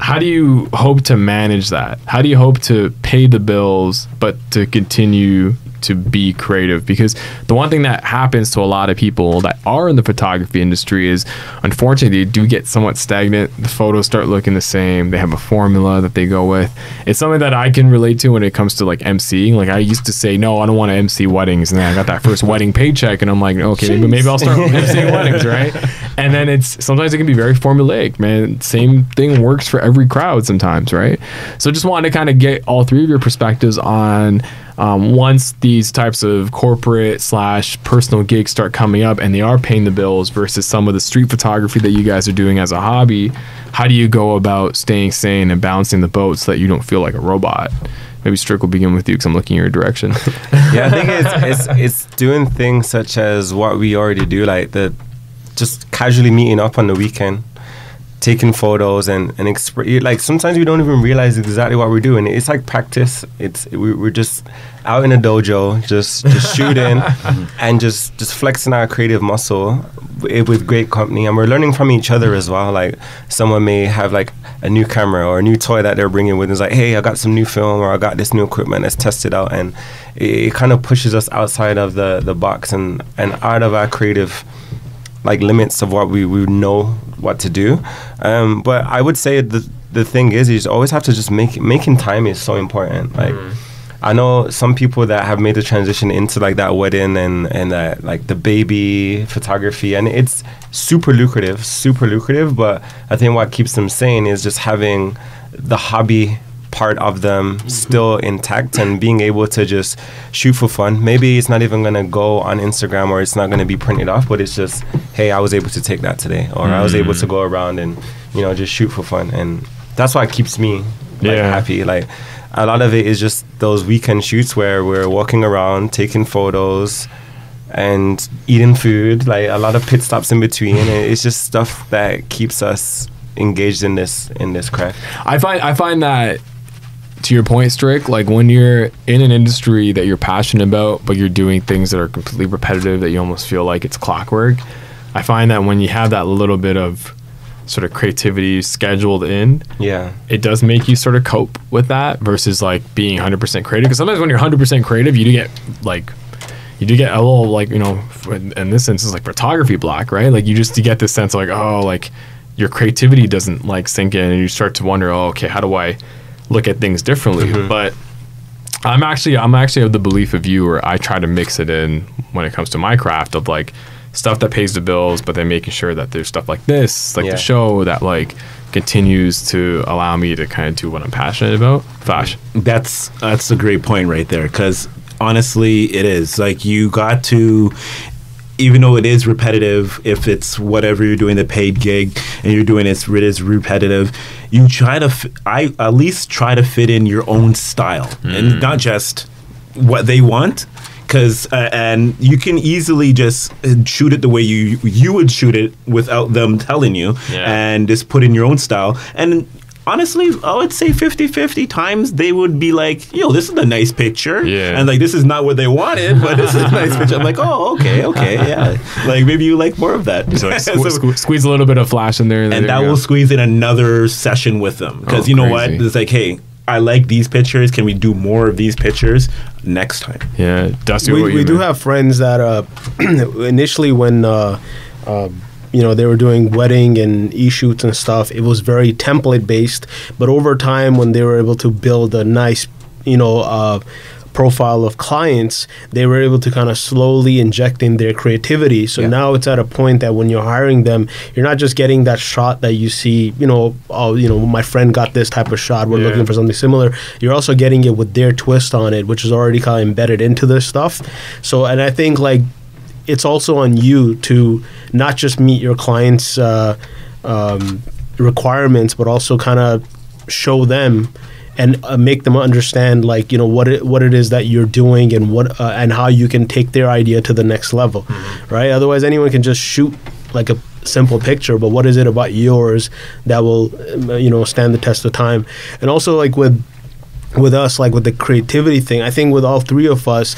how do you hope to manage that? How do you hope to pay the bills but to continue to be creative? Because the one thing that happens to a lot of people that are in the photography industry is unfortunately they do get somewhat stagnant. The photos start looking the same. They have a formula that they go with. It's something that I can relate to when it comes to like mc'ing Like I used to say, no, I don't want to MC weddings. And then I got that first wedding paycheck and I'm like, okay, maybe, maybe I'll start emceeing weddings, right? And then it's sometimes it can be very formulaic, man. Same thing works for every crowd sometimes, right? So just wanted to kind of get all three of your perspectives on um, once these types of corporate slash personal gigs start coming up and they are paying the bills versus some of the street photography that you guys are doing as a hobby, how do you go about staying sane and balancing the boat so that you don't feel like a robot? Maybe Stric will begin with you because I'm looking your direction. yeah, I think it's, it's it's doing things such as what we already do, like the just casually meeting up on the weekend, taking photos and and exp- like sometimes we don't even realize exactly what we're doing. It's like practice. It's we, we're just out in a dojo, just just shooting and just just flexing our creative muscle with, great company, and we're learning from each other as well. Like someone may have like a new camera or a new toy that they're bringing with. It's like, hey, I got some new film or I got this new equipment. Let's test it out, and it, it kind of pushes us outside of the the box and and out of our creative like limits of what we, we know what to do. Um, but I would say the the thing is, you just always have to just make making time is so important. Like. I know some people that have made the transition into like that wedding and and that like the baby photography, and it's super lucrative, super lucrative. But I think what keeps them sane is just having the hobby part of them still intact and being able to just shoot for fun. Maybe it's not even gonna go on Instagram or it's not gonna be printed off, but it's just, hey, I was able to take that today, or I was able to go around and you know just shoot for fun, and that's what keeps me like, Yeah. happy. Like a lot of it is just those weekend shoots where we're walking around, taking photos. And eating food, like a lot of pit stops in between, it's just stuff that keeps us engaged in this in this craft. I find I find that to your point, Stric, like when you're in an industry that you're passionate about, but you're doing things that are completely repetitive, that you almost feel like it's clockwork. I find that when you have that little bit of sort of creativity scheduled in, Yeah, it does make you sort of cope with that versus like being 100% creative. Because sometimes when you're 100% creative, you do get like, you do get a little like, you know, in this sense, it's like photography block, right? Like you just you get this sense of like, oh, like your creativity doesn't like sink in and you start to wonder, oh, okay, how do I look at things differently? Mm-hmm. But I'm actually I'm actually of the belief of you where I try to mix it in when it comes to my craft of like stuff that pays the bills, but then making sure that there's stuff like this, like Yeah. the show that like continues to allow me to kind of do what I'm passionate about. Flash. That's that's a great point right there because honestly, it is like you got to. Even though it is repetitive, if it's whatever you're doing, the paid gig, and you're doing it, it is repetitive. You try to, f- I at least try to fit in your own style, and not just what they want. Because uh, and you can easily just uh, shoot it the way you you would shoot it without them telling you, Yeah. and just put in your own style. And honestly, I would say 50-50 times they would be like, "Yo, this is a nice picture," Yeah. and like this is not what they wanted, but this is a nice picture. I'm like, "Oh, okay, okay, yeah." Like maybe you like more of that. So, like, So- sque- sque- squeeze a little bit of flash in there, and there that will squeeze in another session with them because Oh, you know what? It's like, hey. I like these pictures. Can we do more of these pictures next time? yeah. Dusty, we, what we you do man? have friends that uh, initially when uh, uh, you know they were doing wedding and e-shoots and stuff it was very template based but over time when they were able to build a nice you know uh, profile of clients they were able to kind of slowly inject in their creativity so Yeah. now it's at a point that when you're hiring them you're not just getting that shot that you see you know oh you know my friend got this type of shot we're Yeah. looking for something similar you're also getting it with their twist on it which is already kind of embedded into this stuff so and i think like it's also on you to not just meet your clients uh, um, requirements but also kind of show them and uh, make them understand like you know what it, what it is that you're doing and what uh, and how you can take their idea to the next level right otherwise anyone can just shoot like a simple picture, but what is it about yours that will, um, you know, stand the test of time? And also, like with with us, like with the creativity thing, I think with all three of us,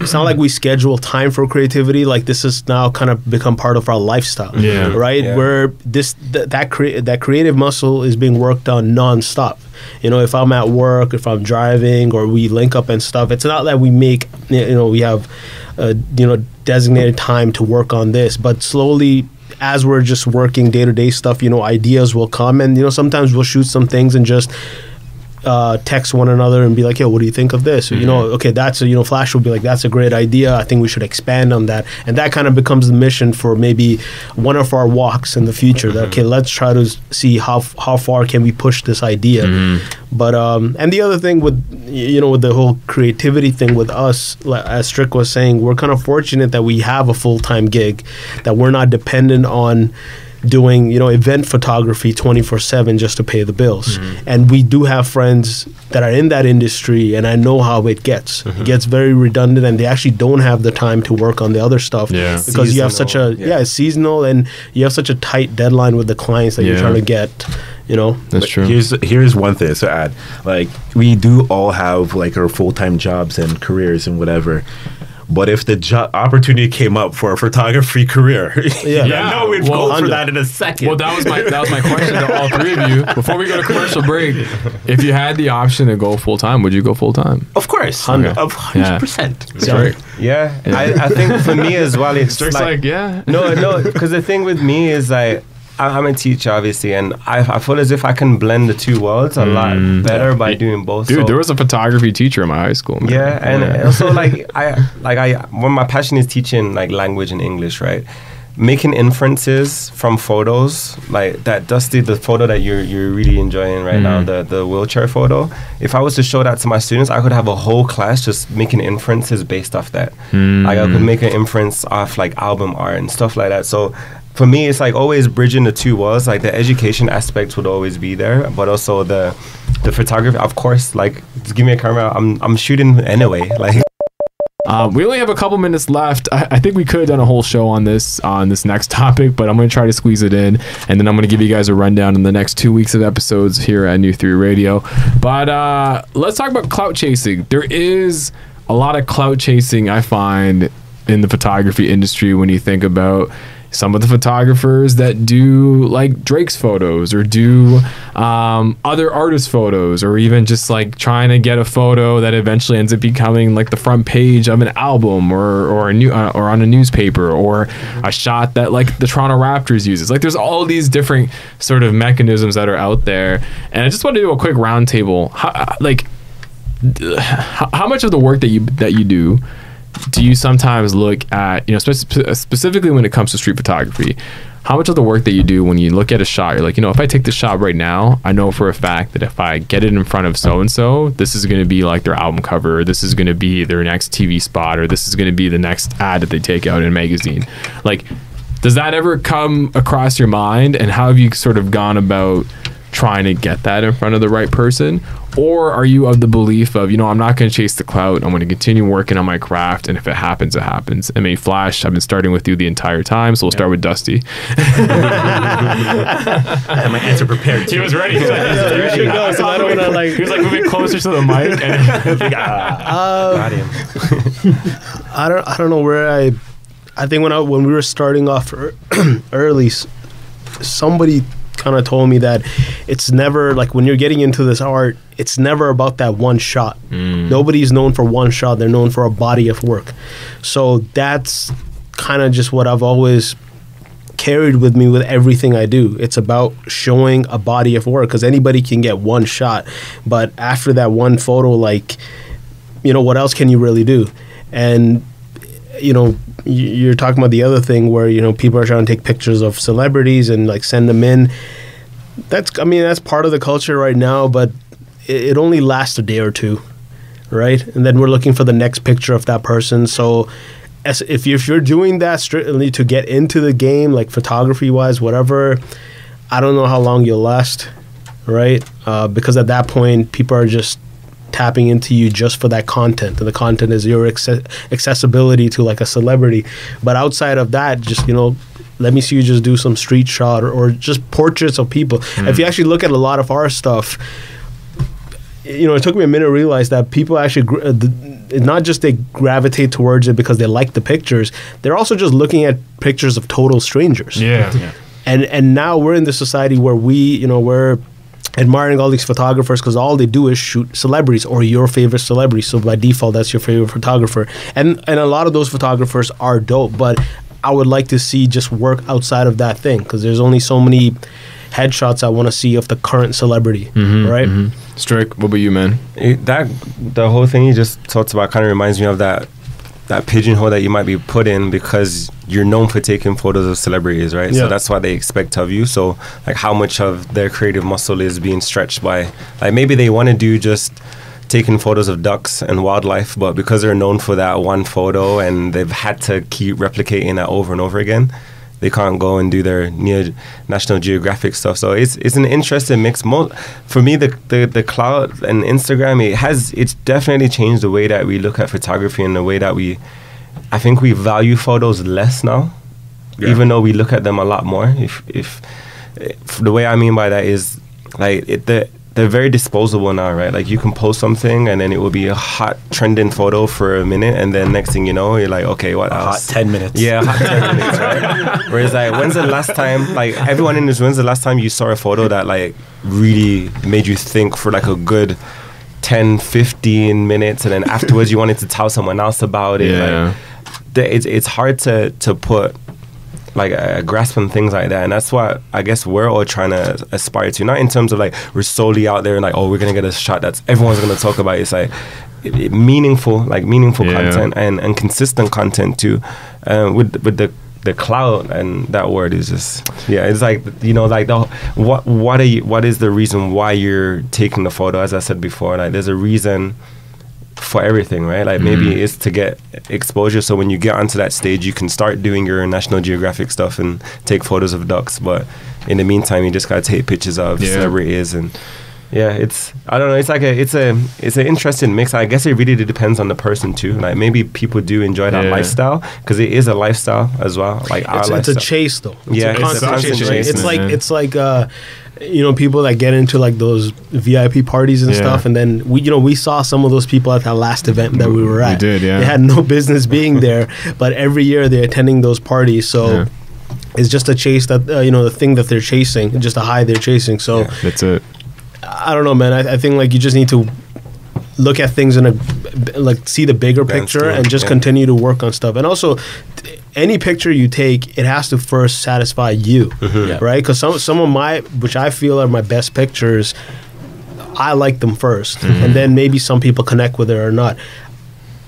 it's not like we schedule time for creativity. Like this has now kind of become part of our lifestyle. Yeah. Right. Yeah. Where this th- that crea- that creative muscle is being worked on nonstop. You know, if I'm at work, if I'm driving, or we link up and stuff, it's not that we make you know we have uh, you know designated time to work on this, but slowly. As we're just working day to day stuff, you know, ideas will come, and you know, sometimes we'll shoot some things and just uh, text one another and be like, "Yo, what do you think of this?" Or, You know, okay, that's a, you know, Flash will be like, "That's a great idea. I think we should expand on that." And that kind of becomes the mission for maybe one of our walks in the future. That okay, let's try to see how how far can we push this idea. But um, and the other thing with you know with the whole creativity thing with us, like, as Stric was saying, we're kind of fortunate that we have a full time gig, that we're not dependent on doing you know event photography 24/7 just to pay the bills Mm-hmm. and we do have friends that are in that industry and I know how it gets Mm-hmm. it gets very redundant and they actually don't have the time to work on the other stuff Yeah. because you have such a Seasonal, yeah. yeah. seasonal and you have such a tight deadline with the clients that you're trying to get you know That's But true. Here's here's one thing to add. Like we do all have like our full time jobs and careers and whatever. But if the job opportunity came up for a photography career, Yeah. yeah, no, we'd Well, go for that in a second. Well, that was my that was my question to all three of you. Before we go to commercial break, if you had the option to go full time, would you go full time? of course, Hundred. of hundred percent. Straight. Yeah, I, I think for me as well, it's like, like, yeah. no, no, because the thing with me is like I, I'm a teacher, obviously, and I, I feel as if I can blend the two worlds a mm. lot better by doing both. Dude, So- there was a photography teacher in my high school. Man. yeah, and also like I like I when my passion is teaching like language and English, right? Making inferences from photos like that Dusty, the photo that you're you're really enjoying right now, mm. the the wheelchair photo. If I was to show that to my students, I could have a whole class just making inferences based off that. Mm. Like I could make an inference off like album art and stuff like that. So for me, it's like always bridging the two worlds. Like the education aspect would always be there, but also the the photography. Of course, like just give me a camera. I'm I'm shooting anyway. Like Um, we only have a couple minutes left. I, I think we could have done a whole show on this on this next topic, but I'm going to try to squeeze it in, and then I'm going to give you guys a rundown in the next two weeks of episodes here at New Theory Radio. But uh, let's talk about clout chasing. There is a lot of clout chasing I find in the photography industry when you think about some of the photographers that do like Drake's photos or do um, other artists' photos or even just like trying to get a photo that eventually ends up becoming like the front page of an album or or a new uh, or on a newspaper or a shot that like the Toronto Raptors uses. Like there's all these different sort of mechanisms that are out there, and I just want to do a quick roundtable. How, like how, how much of the work that you that you do do you sometimes look at you know spec- specifically when it comes to street photography how much of the work that you do when you look at a shot you're like you know if i take this shot right now i know for a fact that if i get it in front of so and so this is going to be like their album cover or this is going to be their next tv spot or this is going to be the next ad that they take out in a magazine. Like does that ever come across your mind? And how have you sort of gone about trying to get that in front of the right person? Or are you of the belief of you know i'm not going to chase the clout i'm going to continue working on my craft and if it happens it happens. I mean flash i've been starting with you the entire time so we'll start with dusty. I had my answer prepared he too. was ready. He was like, you should go, 'cause I don't wanna, like- he was like moving closer to the mic. And ah, um, got him. I don't I don't know where I I think when I when we were starting off er, early somebody kind of told me that it's never like when you're getting into this art it's never about that one shot. Mm. Nobody's known for one shot, they're known for a body of work. So that's kind of just what I've always carried with me with everything I do. It's about showing a body of work because anybody can get one shot, but after that one photo, like, you know, what else can you really do? And, you know, you're talking about the other thing where, you know, people are trying to take pictures of celebrities and like send them in. That's, I mean, that's part of the culture right now, but it, it only lasts a day or two, right? And then we're looking for the next picture of that person. So, as if you- if you're doing that strictly to get into the game, like photography wise, whatever, I don't know how long you'll last, right? Uh, because at that point, people are just tapping into you just for that content, and the content is your acce- accessibility to like a celebrity. But outside of that, just you know, let me see you just do some street shot or, or just portraits of people. If you actually look at a lot of our stuff, you know, it took me a minute to realize that people actually, gr- uh, the, it's not just they gravitate towards it because they like the pictures, they're also just looking at pictures of total strangers. Yeah. And and now we're in the society where we, you know, we're admiring all these photographers because all they do is shoot celebrities or your favorite celebrity. So by default, that's your favorite photographer. And and a lot of those photographers are dope, but I would like to see just work outside of that thing because there's only so many headshots I want to see of the current celebrity, mm-hmm, right? Mm-hmm. Stric, what about you, man? It, that the whole thing you just talked about kind of reminds me of that that pigeonhole that you might be put in because you're known for taking photos of celebrities, right? Yeah. So that's what they expect of you. So like how much of their creative muscle is being stretched by like maybe they want to do just taking photos of ducks and wildlife, but because they're known for that one photo and they've had to keep replicating that over and over again, they can't go and do their National Geographic stuff. So it's it's an interesting mix. Mo- for me, the, the the cloud and Instagram it has it's definitely changed the way that we look at photography and the way that we. I think we value photos less now, Yeah. even though we look at them a lot more. If if, if the way I mean by that is like it, the they're very disposable now, right? Like you can post something and then it will be a hot trending photo for a minute, and then next thing you know, you're like, okay, what A hot else? 10 minutes. Yeah, hot 10 minutes, right? Whereas, like, when's the last time, like, everyone in this, when's the last time you saw a photo that, like, really made you think for, like, a good 10, 15 minutes, and then afterwards you wanted to tell someone else about it? Yeah. Like, it's, it's hard to, to put, like, a grasp on things like that. And that's what I guess we're all trying to aspire to. Not in terms of, like, we're solely out there and, like, oh, we're going to get a shot that's everyone's going to talk about. It's like, it- it- meaningful, like meaningful Yeah. content and, and consistent content too. Uh, with with the the cloud and that word is just yeah, it's like you know like the what what are you what is the reason why you're taking the photo? As I said before, like there's a reason for everything, right? Like maybe it's to get exposure. So when you get onto that stage, you can start doing your National Geographic stuff and take photos of ducks. But in the meantime, you just gotta take pictures of Yeah. celebrities and yeah, it's I don't know. It's like a it's a it's an interesting mix. I guess it really depends on the person too. Like maybe people do enjoy that Yeah. lifestyle because it is a lifestyle as well. Like our It's, it's a chase though. It's Yeah, a it's a constant constant chase. chase, It's like man. it's like uh, you know people that get into like those VIP parties and Yeah. stuff, and then we you know we saw some of those people at that last event that we were We at. did, yeah. They had no business being there, but every year they're attending those parties, so. Yeah. It's just a chase that uh, you know the thing that they're chasing, just a high they're chasing. So Yeah. That's it. I don't know, man. I, I think like you just need to look at things in a like see the bigger Grand picture scheme, and just yeah. continue to work on stuff. And also, t- any picture you take, it has to first satisfy you, Mm-hmm. Yeah. right? Because some some of my, which I feel are my best pictures, I like them 1st Mm-hmm. and then maybe some people connect with it or not.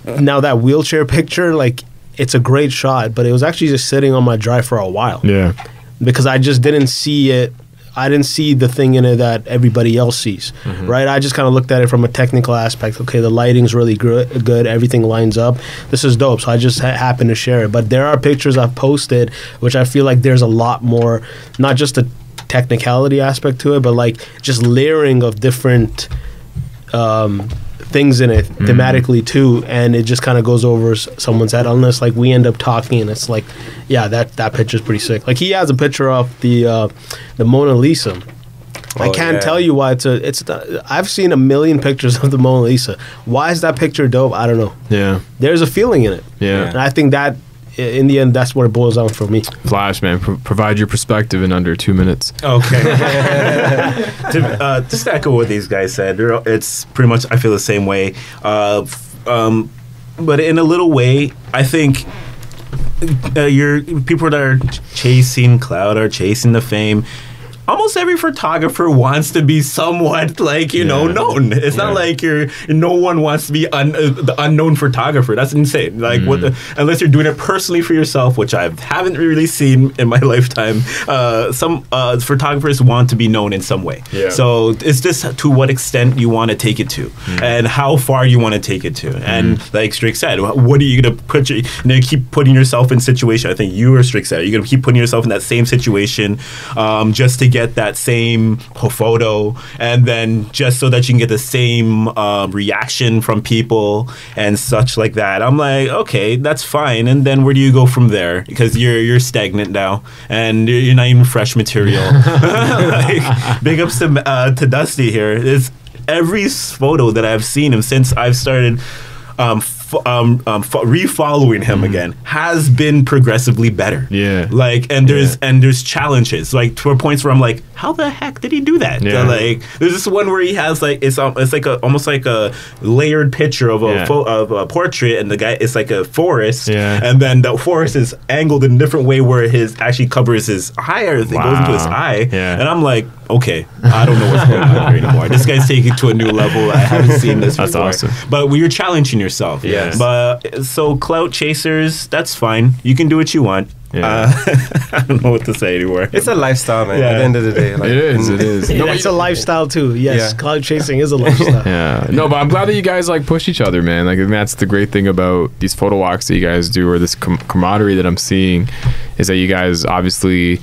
Now that wheelchair picture, like. It's a great shot, but it was actually just sitting on my drive for a while Yeah. because I just didn't see it. I didn't see the thing in it that everybody else sees, right? I just kind of looked at it from a technical aspect. Okay, the lighting's really good, good. Everything lines up. This is dope. So I just ha- happened to share it. But there are pictures I've posted, which I feel like there's a lot more, not just the technicality aspect to it, but like just layering of different um, things in it thematically too, and it just kind of goes over s- someone's head. Unless like we end up talking, and it's like, yeah, that that picture's pretty sick. Like he has a picture of the uh, the Mona Lisa. I Oh, can't yeah. tell you why it's a it's. I've seen a million pictures of the Mona Lisa. Why is that picture dope? I don't know. Yeah. There's a feeling in it, Yeah. and I think that i- in the end, that's what it boils down for me. Flash, man. Pro- provide your perspective in under two minutes. Okay. to, uh, just to echo what these guys said, it's pretty much I feel the same way. Uh, f- um, but in a little way, I think uh, you're people that are chasing clout are chasing the fame. Almost every photographer wants to be somewhat like you know known. It's not like you're no one wants to be un, uh, the unknown photographer. That's insane. Like what the, unless you're doing it personally for yourself, which I haven't really seen in my lifetime. Uh, some uh, photographers want to be known in some way. Yeah. So it's just to what extent you want to take it to, and how far you want to take it to. And like Stric said, what are you gonna put? You, and then keep putting yourself in situation. I think you or Stric said you're gonna keep putting yourself in that same situation um, just to get that same photo, and then just so that you can get the same um, reaction from people and such like that. I'm like, okay, that's fine. And then where do you go from there? Because you're you're stagnant now, and you're, not even fresh material. like, big ups to uh, to Dusty here. It's every photo that I've seen him since I've started um, um, um, re-following him again has been progressively better. Mm-hmm. Yeah. Like, and there's and there's challenges like to points where I'm like, how the heck did he do that? Yeah. Like, there's this one where he has like it's um, it's like a almost like a layered picture of a Yeah. pho- of a portrait, and the guy it's like a forest, Yeah. and then the forest is angled in a different way where his actually covers his eye or it goes into his eye, Yeah. and I'm like, okay, I don't know what's going on here anymore. This guy's taking it to a new level. I haven't seen this That's before. awesome. But you're challenging yourself. Yes. But so clout chasers, that's fine. You can do what you want. Yeah. Uh, I don't know what to say anymore. It's a lifestyle, man. Yeah. At the end of the day, like, It is. It is. No, that's but- a lifestyle too. Yes, Yeah. clout chasing is a lifestyle. Yeah. No, but I'm glad that you guys like push each other, man. Like, and that's the great thing about these photo walks that you guys do, or this com- camaraderie that I'm seeing, is that you guys obviously,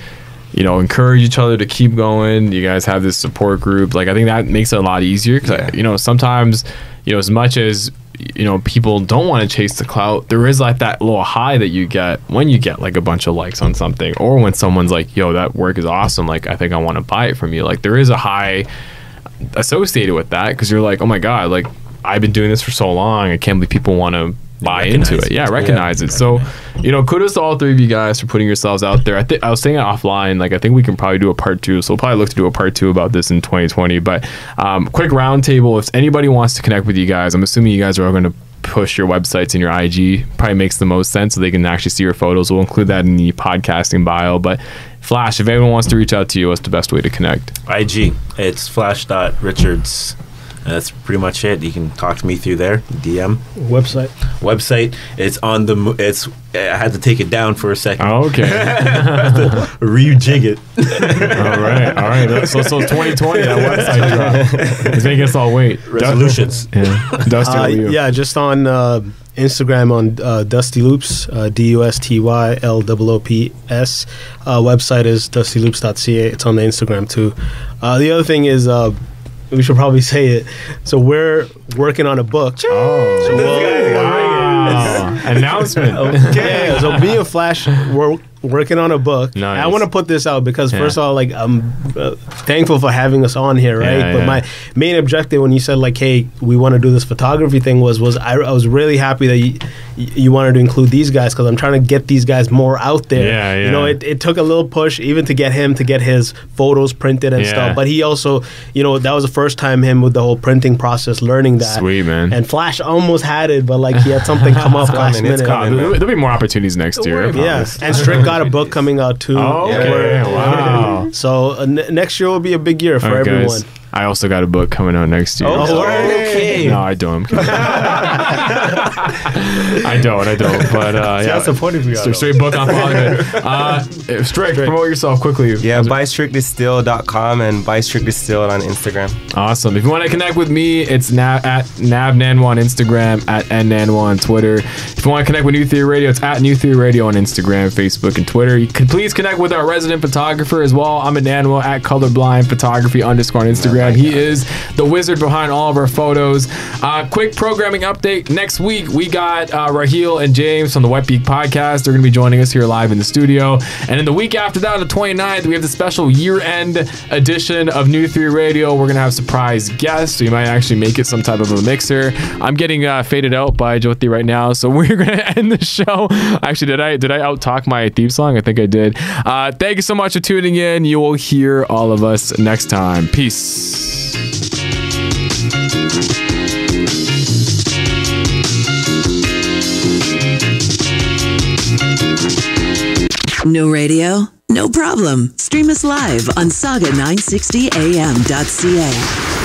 you know, encourage each other to keep going. You guys have this support group. Like, I think that makes it a lot easier because, Yeah. you know, sometimes, you know, as much as you know people don't want to chase the clout. There is like that little high that you get when you get like a bunch of likes on something or when someone's like yo that work is awesome like i think i want to buy it from you. Like there is a high associated with that because you're like, oh my god, like I've been doing this for so long, I can't believe people want to buy into it. it. Yeah, recognize it. So, you know, kudos to all three of you guys for putting yourselves out there. I think I was saying it offline, like I think we can probably do a part two. So we'll probably look to do a part two about this in 2020. But um, quick roundtable. If anybody wants to connect with you guys, I'm assuming you guys are all going to push your websites and your IG. Probably makes the most sense so they can actually see your photos. We'll include that in the podcasting bio. But Flash, if anyone wants to reach out to you, what's the best way to connect? IG. It's flash.richards. That's pretty much it. You can talk to me through there. DM Website. website. It's on the. mo- It's. I had to take it down for a second. Oh, okay. Rejig it. all right, all right. So, so 2020, that website drop. It's making us all wait. Resolutions. Yeah, Dusty, Uh, you? yeah, just on uh, Instagram on uh, Dusty Loops, uh, D U S T Y L O O P S. Uh, website is dustyloops.ca. It's on the Instagram too. Uh, the other thing is, uh, we should probably say it. So we're working on a book. Oh, So we'll- wow. announcement. yeah, so me and Flash we're working on a book. Nice. I want to put this out because Yeah. first of all, like I'm uh, thankful for having us on here, right? Yeah, but yeah. my main objective when you said like, "Hey, we want to do this photography thing," was was I, I was really happy that you, you wanted to include these guys because I'm trying to get these guys more out there. Yeah, yeah. You know, it, it took a little push even to get him to get his photos printed and Yeah. stuff. But he also, you know, that was the first time him with the whole printing process, learning that. Sweet, man. And Flash almost had it, but like he had something come up last coming, it's minute. coming. There'll there'll be more opportunities next year. I Yeah, and Stric got a book coming out too. Oh, okay. Where- Wow. So uh, n- next year will be a big year for All right, everyone. guys. I also got a book coming out next year. Oh, so- okay. No, I don't. I'm. I don't. I don't. But uh, yeah, supportive we straight, straight book on fatherhood. Uh, Stric, promote yourself quickly. Yeah, bystrictlysteele.com and bystrictlysteele on Instagram. Awesome. If you want to connect with me, it's nav at navnanwa on Instagram, at nnanwa on Twitter. If you want to connect with New Theory Radio, it's at New Theory Radio on Instagram, Facebook, and Twitter. You can please connect with our resident photographer as well. I'm at Nanwa at colorblind photography underscore on Instagram. He is the wizard behind all of our photos. Uh, quick programming update. Next week, we got uh, Raheel and James from the Wet Beak podcast. They're going to be joining us here live in the studio. And in the week after that, on the 29th, we have the special year end edition of New Theory Radio. We're going to have surprise guests, We might actually make it some type of a mixer. I'm getting uh, faded out by Jyoti right now, so we're going to end the show. Actually, did I did I out talk my theme song? I think I did. Uh, thank you so much for tuning in. You will hear all of us next time. Peace. No radio? No problem. Stream us live on sauga960am.ca.